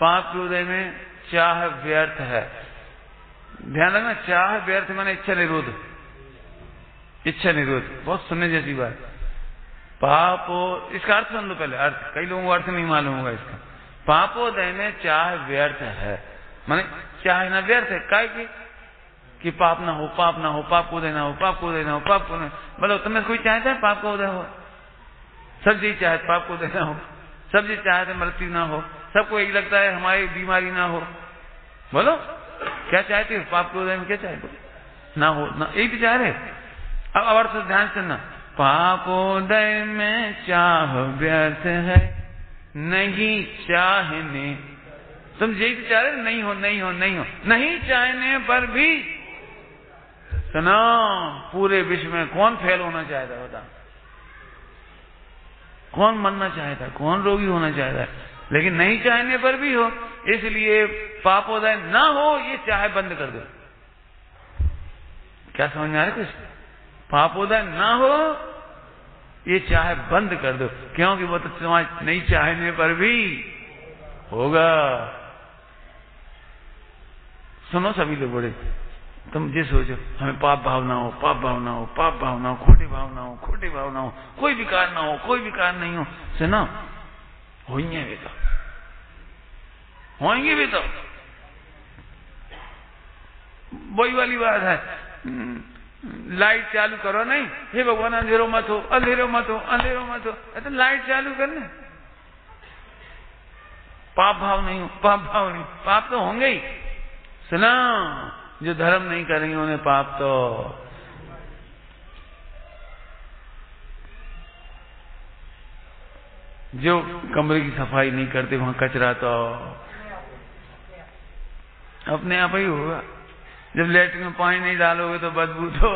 पाप के उदय में चाह व्यर्थ है। ध्यान रखना, चाह व्यर्थ मैंने इच्छा निरोध। इच्छा निरोध, बहुत सुनने जैसी बात। पापो इसका अर्थ सुन लो पहले, अर्थ। कई लोगों को अर्थ नहीं मालूम होगा इसका। पापोदय में चाह व्यर्थ है। माने चाह ना व्यर्थ है, काय की? कि पाप ना हो, पाप ना हो पाप को देना हो पाप को देना हो पाप को मतलब तुम्हें कोई चाहता है पाप का उदय हो? सब जी चाहे पाप को देना हो। सब जी चाहते मृत्यु ना हो। सबको यही लगता है हमारी बीमारी ना हो। बोलो, क्या चाहते हो? पाप के उदय में क्या चाहते ना हो, ना तो चाह रहे अब अर्थ ध्यान सुनना। पापोदय में चाह व्यर्थ है। नहीं चाहने। तुम यही तो चाह रहे नहीं हो नहीं हो नहीं हो। नहीं चाहने पर भी सुना पूरे विश्व में कौन फेल होना चाहता बता कौन मरना चाहता? कौन रोगी होना चाहता? लेकिन नहीं चाहने पर भी हो, इसलिए पापोदय ना हो, ये चाहे बंद कर दो। क्या समझ में आ रहा कुछ? पापोदय ना हो ये चाहे बंद कर दो, क्योंकि वो तो तुम्हारे नहीं चाहने पर भी होगा। सुनो सभी लोग बड़े, तुम ये सोचो, हमें पाप भावना हो, पाप भावना हो, पाप भावना हो, खोटी भावना हो, खोटी भावना हो, कोई विकार ना हो, कोई विकार नहीं हो, सुनो होंगे भी तो होंगे भी तो। वही वाली बात है। लाइट चालू करो नहीं। हे भगवान, अंधेरों मत हो, अंधेरों मत हो, अंधेरों मत हो। तो लाइट चालू करने पाप भाव नहीं हो, पाप भाव नहीं। पाप तो होंगे ही। सुना, जो धर्म नहीं करेंगे, उन्हें पाप तो जो कमरे की सफ़ाई नहीं करते, वहाँ कचरा तो अपने आप ही होगा। जब लेटरिन में पानी नहीं डालोगे तो बदबू तो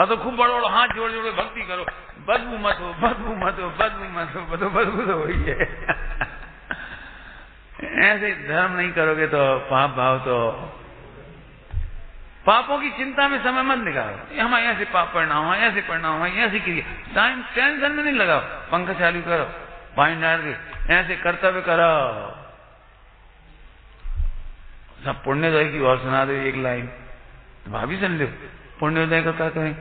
अब तो खूब बड़ो बड़ो हाथ जोड़ जोड़ भक्ति करो। बदबू मत हो, बदबू मत हो, बदबू मत हो, बदबू बदबू तो वही है। ऐसे धर्म नहीं करोगे तो पाप भाव तो पापों की चिंता में समय मत निकालो। हमारे ऐसे पाप पढ़ना हुआ ऐसे पढ़ना हुआ ऐसे क्रिया। टाइम टेंशन में नहीं लगाओ पंखा चालू करो, पानी डाल के, ऐसे कर्तव्य करो सब पुण्योदय की और सुना दो एक लाइन। तो भाभी सुन लो पुण्योदय का क्या कहें?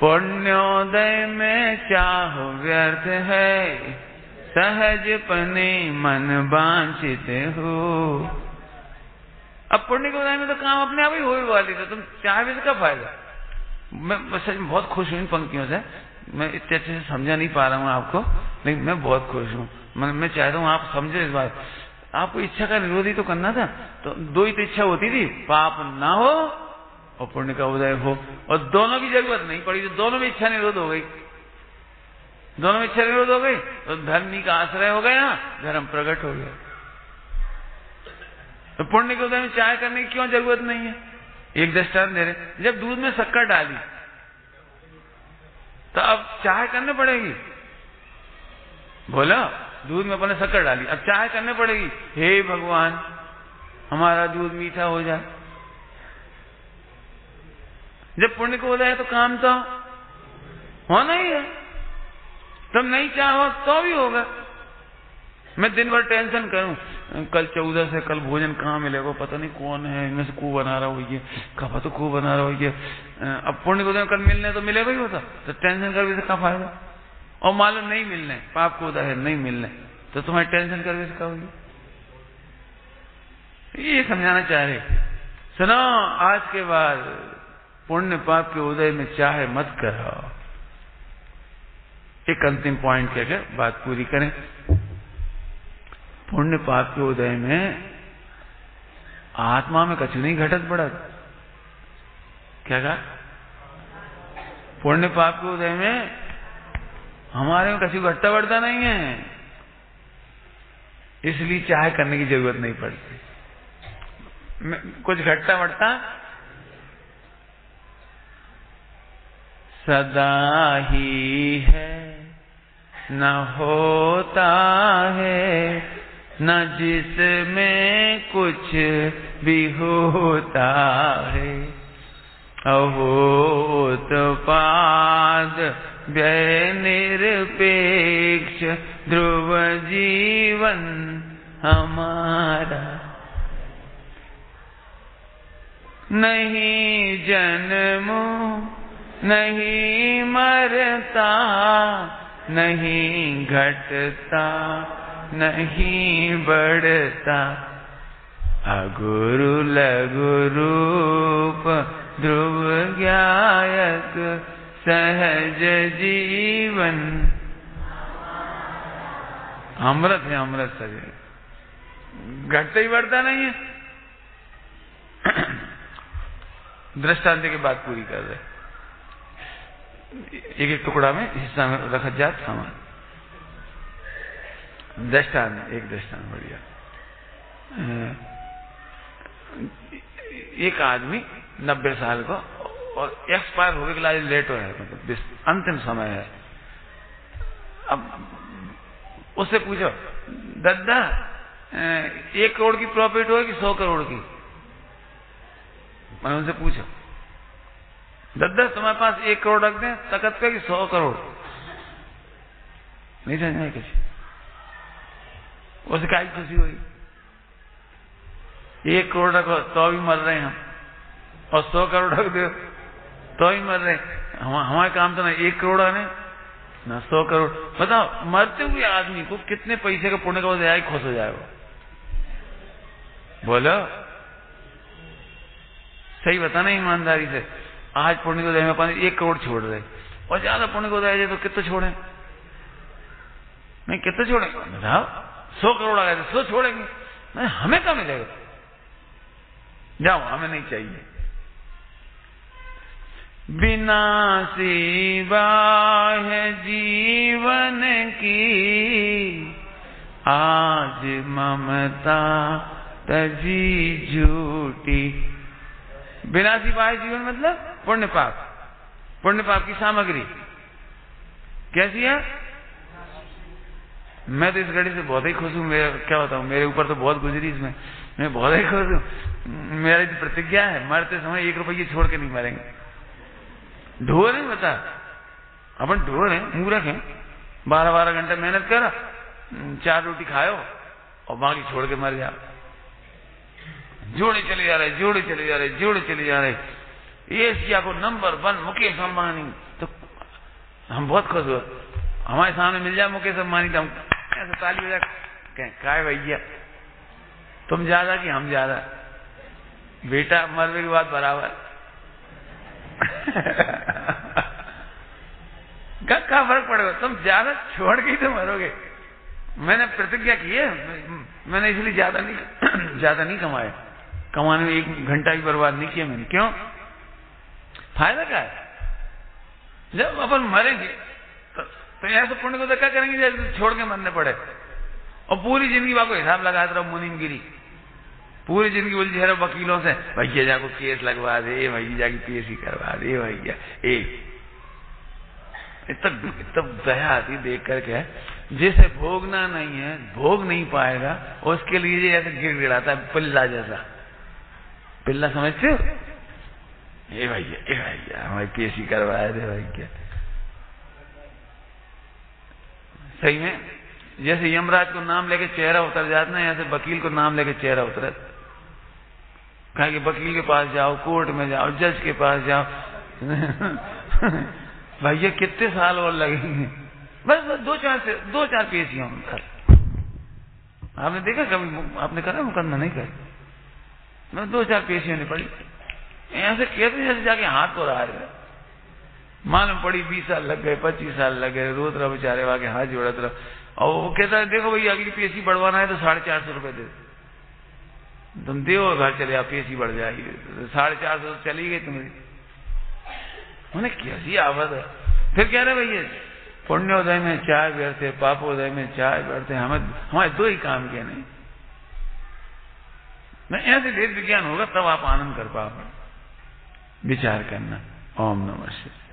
पुण्योदय में चाह व्यर्थ है? सहज पने मन बांचित हो। अब पुण्य के उदय में तो काम अपने आप ही हो वाली तो तुम चाहे भी इसका फ़ायदा? मैं सच बहुत खुश हूँ इन पंक्तियों से। मैं इतने अच्छे से समझा नहीं पा रहा हूँ आपको लेकिन मैं बहुत खुश हूँ। मैं, मैं चाहता हूँ आप समझे इस बात। आपको इच्छा का निरोध ही तो करना था। तो दो ही तो इच्छा होती थी, पाप ना हो और पुण्य का उदय हो। और दोनों की ज़रूरत नहीं पड़ी तो दोनों में इच्छा निरोध हो गई। दोनों में इच्छा निरोध हो गई तो धर्मी का आश्रय हो गया, धर्म प्रकट हो गया। तो पुण्य के उदय में चाय करने की क्यों ज़रूरत नहीं है? एक दृष्टांत दे रहे जब दूध में शक्कर डाली तो अब चाय करने पड़ेगी। बोला दूध में अपने शक्कर डाली। अब चाय करने पड़ेगी। हे भगवान, हमारा दूध मीठा हो जाए। जब पुण्य को हो जाए तो काम तो होना ही है। तुम नहीं चाहो तो भी होगा। मैं दिन भर टेंशन करूँ। कल चौदह से कल भोजन कहाँ मिलेगा? पता नहीं कौन है, इनमें से को बना रहा हो ये कहा तो कू बना रहा हो अब पुण्य को कल मिलने तो मिलेगा ही होता। तो टेंशन कर भी से क्या फ़ायदा? और मालूम नहीं मिलने, पाप को है नहीं मिलने। तो तुम्हारी टेंशन कर क्या होगी ये समझाना चाह रहे सुनो, आज के बाद पुण्य पाप के उदय में चाहे मत करो एक अंतिम पॉइंट कहकर बात पूरी करें। पुण्य पाप के उदय में आत्मा में कछु नहीं घटत बढ़त क्या कहा? पुण्य पाप के उदय में हमारे में कछु घटता बढ़ता नहीं है। इसलिए चाय करने की ज़रूरत नहीं पड़ती। कुछ घटता बढ़ता सदा ही है, न होता है, न जिसमें कुछ भी होता है। अहोत पाद व्यय निरपेक्ष ध्रुव जीवन हमारा। नहीं जन्मो, नहीं मरता, नहीं घटता, नहीं बढ़ता। अगुरु लघु ध्रुव ज्ञायक सहज जीवन। अमृत है, अमृत सजे घटता ही बढ़ता नहीं है। दृष्टांत की बात पूरी कर रहे एक एक टुकड़ा में हिस्सा में रखा जात सामान। दृष्टान एक दृष्टान बढ़िया। एक आदमी नब्बे साल को और एक्सपायर होने के लिए लेट हो मतलब अंतिम समय है। अब उससे पूछो दद्दा एक करोड़ की प्रॉफिट होगी सौ करोड़ की? मैंने उनसे पूछा दद्दा तुम्हारे पास एक करोड़ रख दें, तकत का कि सौ करोड़? नहीं समझ में किसी उसे क्या खुशी हुई एक करोड़ रखो तो भी मर रहे हैं और सौ करोड़ रख दो। तो ही मर रहे हम, हमारे काम तो ना एक करोड़ आने ना सौ करोड़। बताओ मरते हुए आदमी को कितने पैसे का पुण्य का जाए खुश हो जाएगा? बोलो। सही बताना ईमानदारी से। आज पुण्य को में पानी एक करोड़ छोड़ रहे और ज़्यादा पुण्य को जाए तो कितने छोड़े? नहीं कितने छोड़े? बताओ सौ करोड़ आ गए तो सौ छोड़ेंगे। नहीं हमें क्या मिलेगा? जाओ हमें नहीं चाहिए। बिना सेवा है जीवन की। आज ममता तजी झूठी। बिना सिवाय जीवन मतलब पुण्य पाप पुण्य पाप की सामग्री। कैसी है? मैं तो इस घड़ी से बहुत ही खुश हूँ। क्या बताऊँ? मेरे ऊपर तो बहुत गुजरी इसमें। मैं बहुत ही खुश हूँ। मेरी प्रतिज्ञा है, मरते समय एक रुपये छोड़ के नहीं मरेंगे। ढोर है, बता। अपन ढोर है, मूर्ख है। बारह बारह घंटे मेहनत करा चार रोटी खाओ और बाकी छोड़ के मर जाओ जोड़े चले जा रहे, जोड़े चले जा रहे, जोड़े चले जा रहे। ये एशिया को नंबर वन मुकेश अंबानी। तो हम बहुत खुश हुए। हमारे सामने मिल जाए मुकेश अंबानी तो हम ऐसे ताली बजा काय भैया? तुम ज़्यादा कि हम ज़्यादा? बेटा मरने की बात बराबर। क्या फ़र्क पड़ेगा। तुम ज़्यादा छोड़ के ही तो मरोगे। मैंने प्रतिज्ञा की है मैंने इसलिए ज़्यादा नहीं ज़्यादा नहीं कमाया। कमाने में एक घंटा भी बर्बाद नहीं किया मैंने। क्यों? फ़ायदा क्या है? जब अपन मरेंगे तो, तो ऐसे पुण्य को तो क्या करेंगे? छोड़ के मरने पड़े। और पूरी ज़िंदगी बाको हिसाब लगाते रहो मुनिमगिरी। पूरी ज़िंदगी बोल रहे वकीलों से, भैया जाको केस लगवा दे, भैया जाके पीएससी करवा दे, भैया। एक इतना इतना दया आती देख करके, जिसे भोगना नहीं है, भोग नहीं पाएगा, उसके लिए ऐसे गिर गिराता है, पिल्ला जैसा। पिल्ला समझते हो? ए, भैया ए, भैया, हमारी पीएससी करवाया दे, भैया। सही में? जैसे यमराज को नाम लेके चेहरा उतर जाता ना ऐसे वकील को नाम लेके चेहरा उतर कहा कि वकील के पास जाओ, कोर्ट में जाओ, जज के पास जाओ। भैया कितने साल और लगेंगे? बस बस, दो चार से, दो चार पेशियाँ कल आपने देखा कभी आपने करा मुकदमा? नहीं कर। मैं दो चार पेशियाँ पड़ी ऐसे कहते जैसे जाके हाथ को रहा है मालूम पड़ी, बीस साल लग गए, पच्चीस साल लग गए रोज रहा बेचारे, वहाँ के हाथ जोड़त रहा। और वो कहता है, देखो भैया, अगली पीएससी बढ़वाना है तो साढ़े चार सौ रुपए दे। तुम दे घर चले आप पीएससी बढ़ जाएगी। साढ़े चार सौ चली गई तुम्हें मैंने कैसी आवत है? फिर कह रहे, भैया, पुण्योदय में चाय बैठते पापोदय में चाय बैठते हमें हमारे दो ही काम के नहीं। मैं ऐसे वेद विज्ञान होगा, तब आप आनंद कर पाओ विचार करना। ओम नमः शिवाय।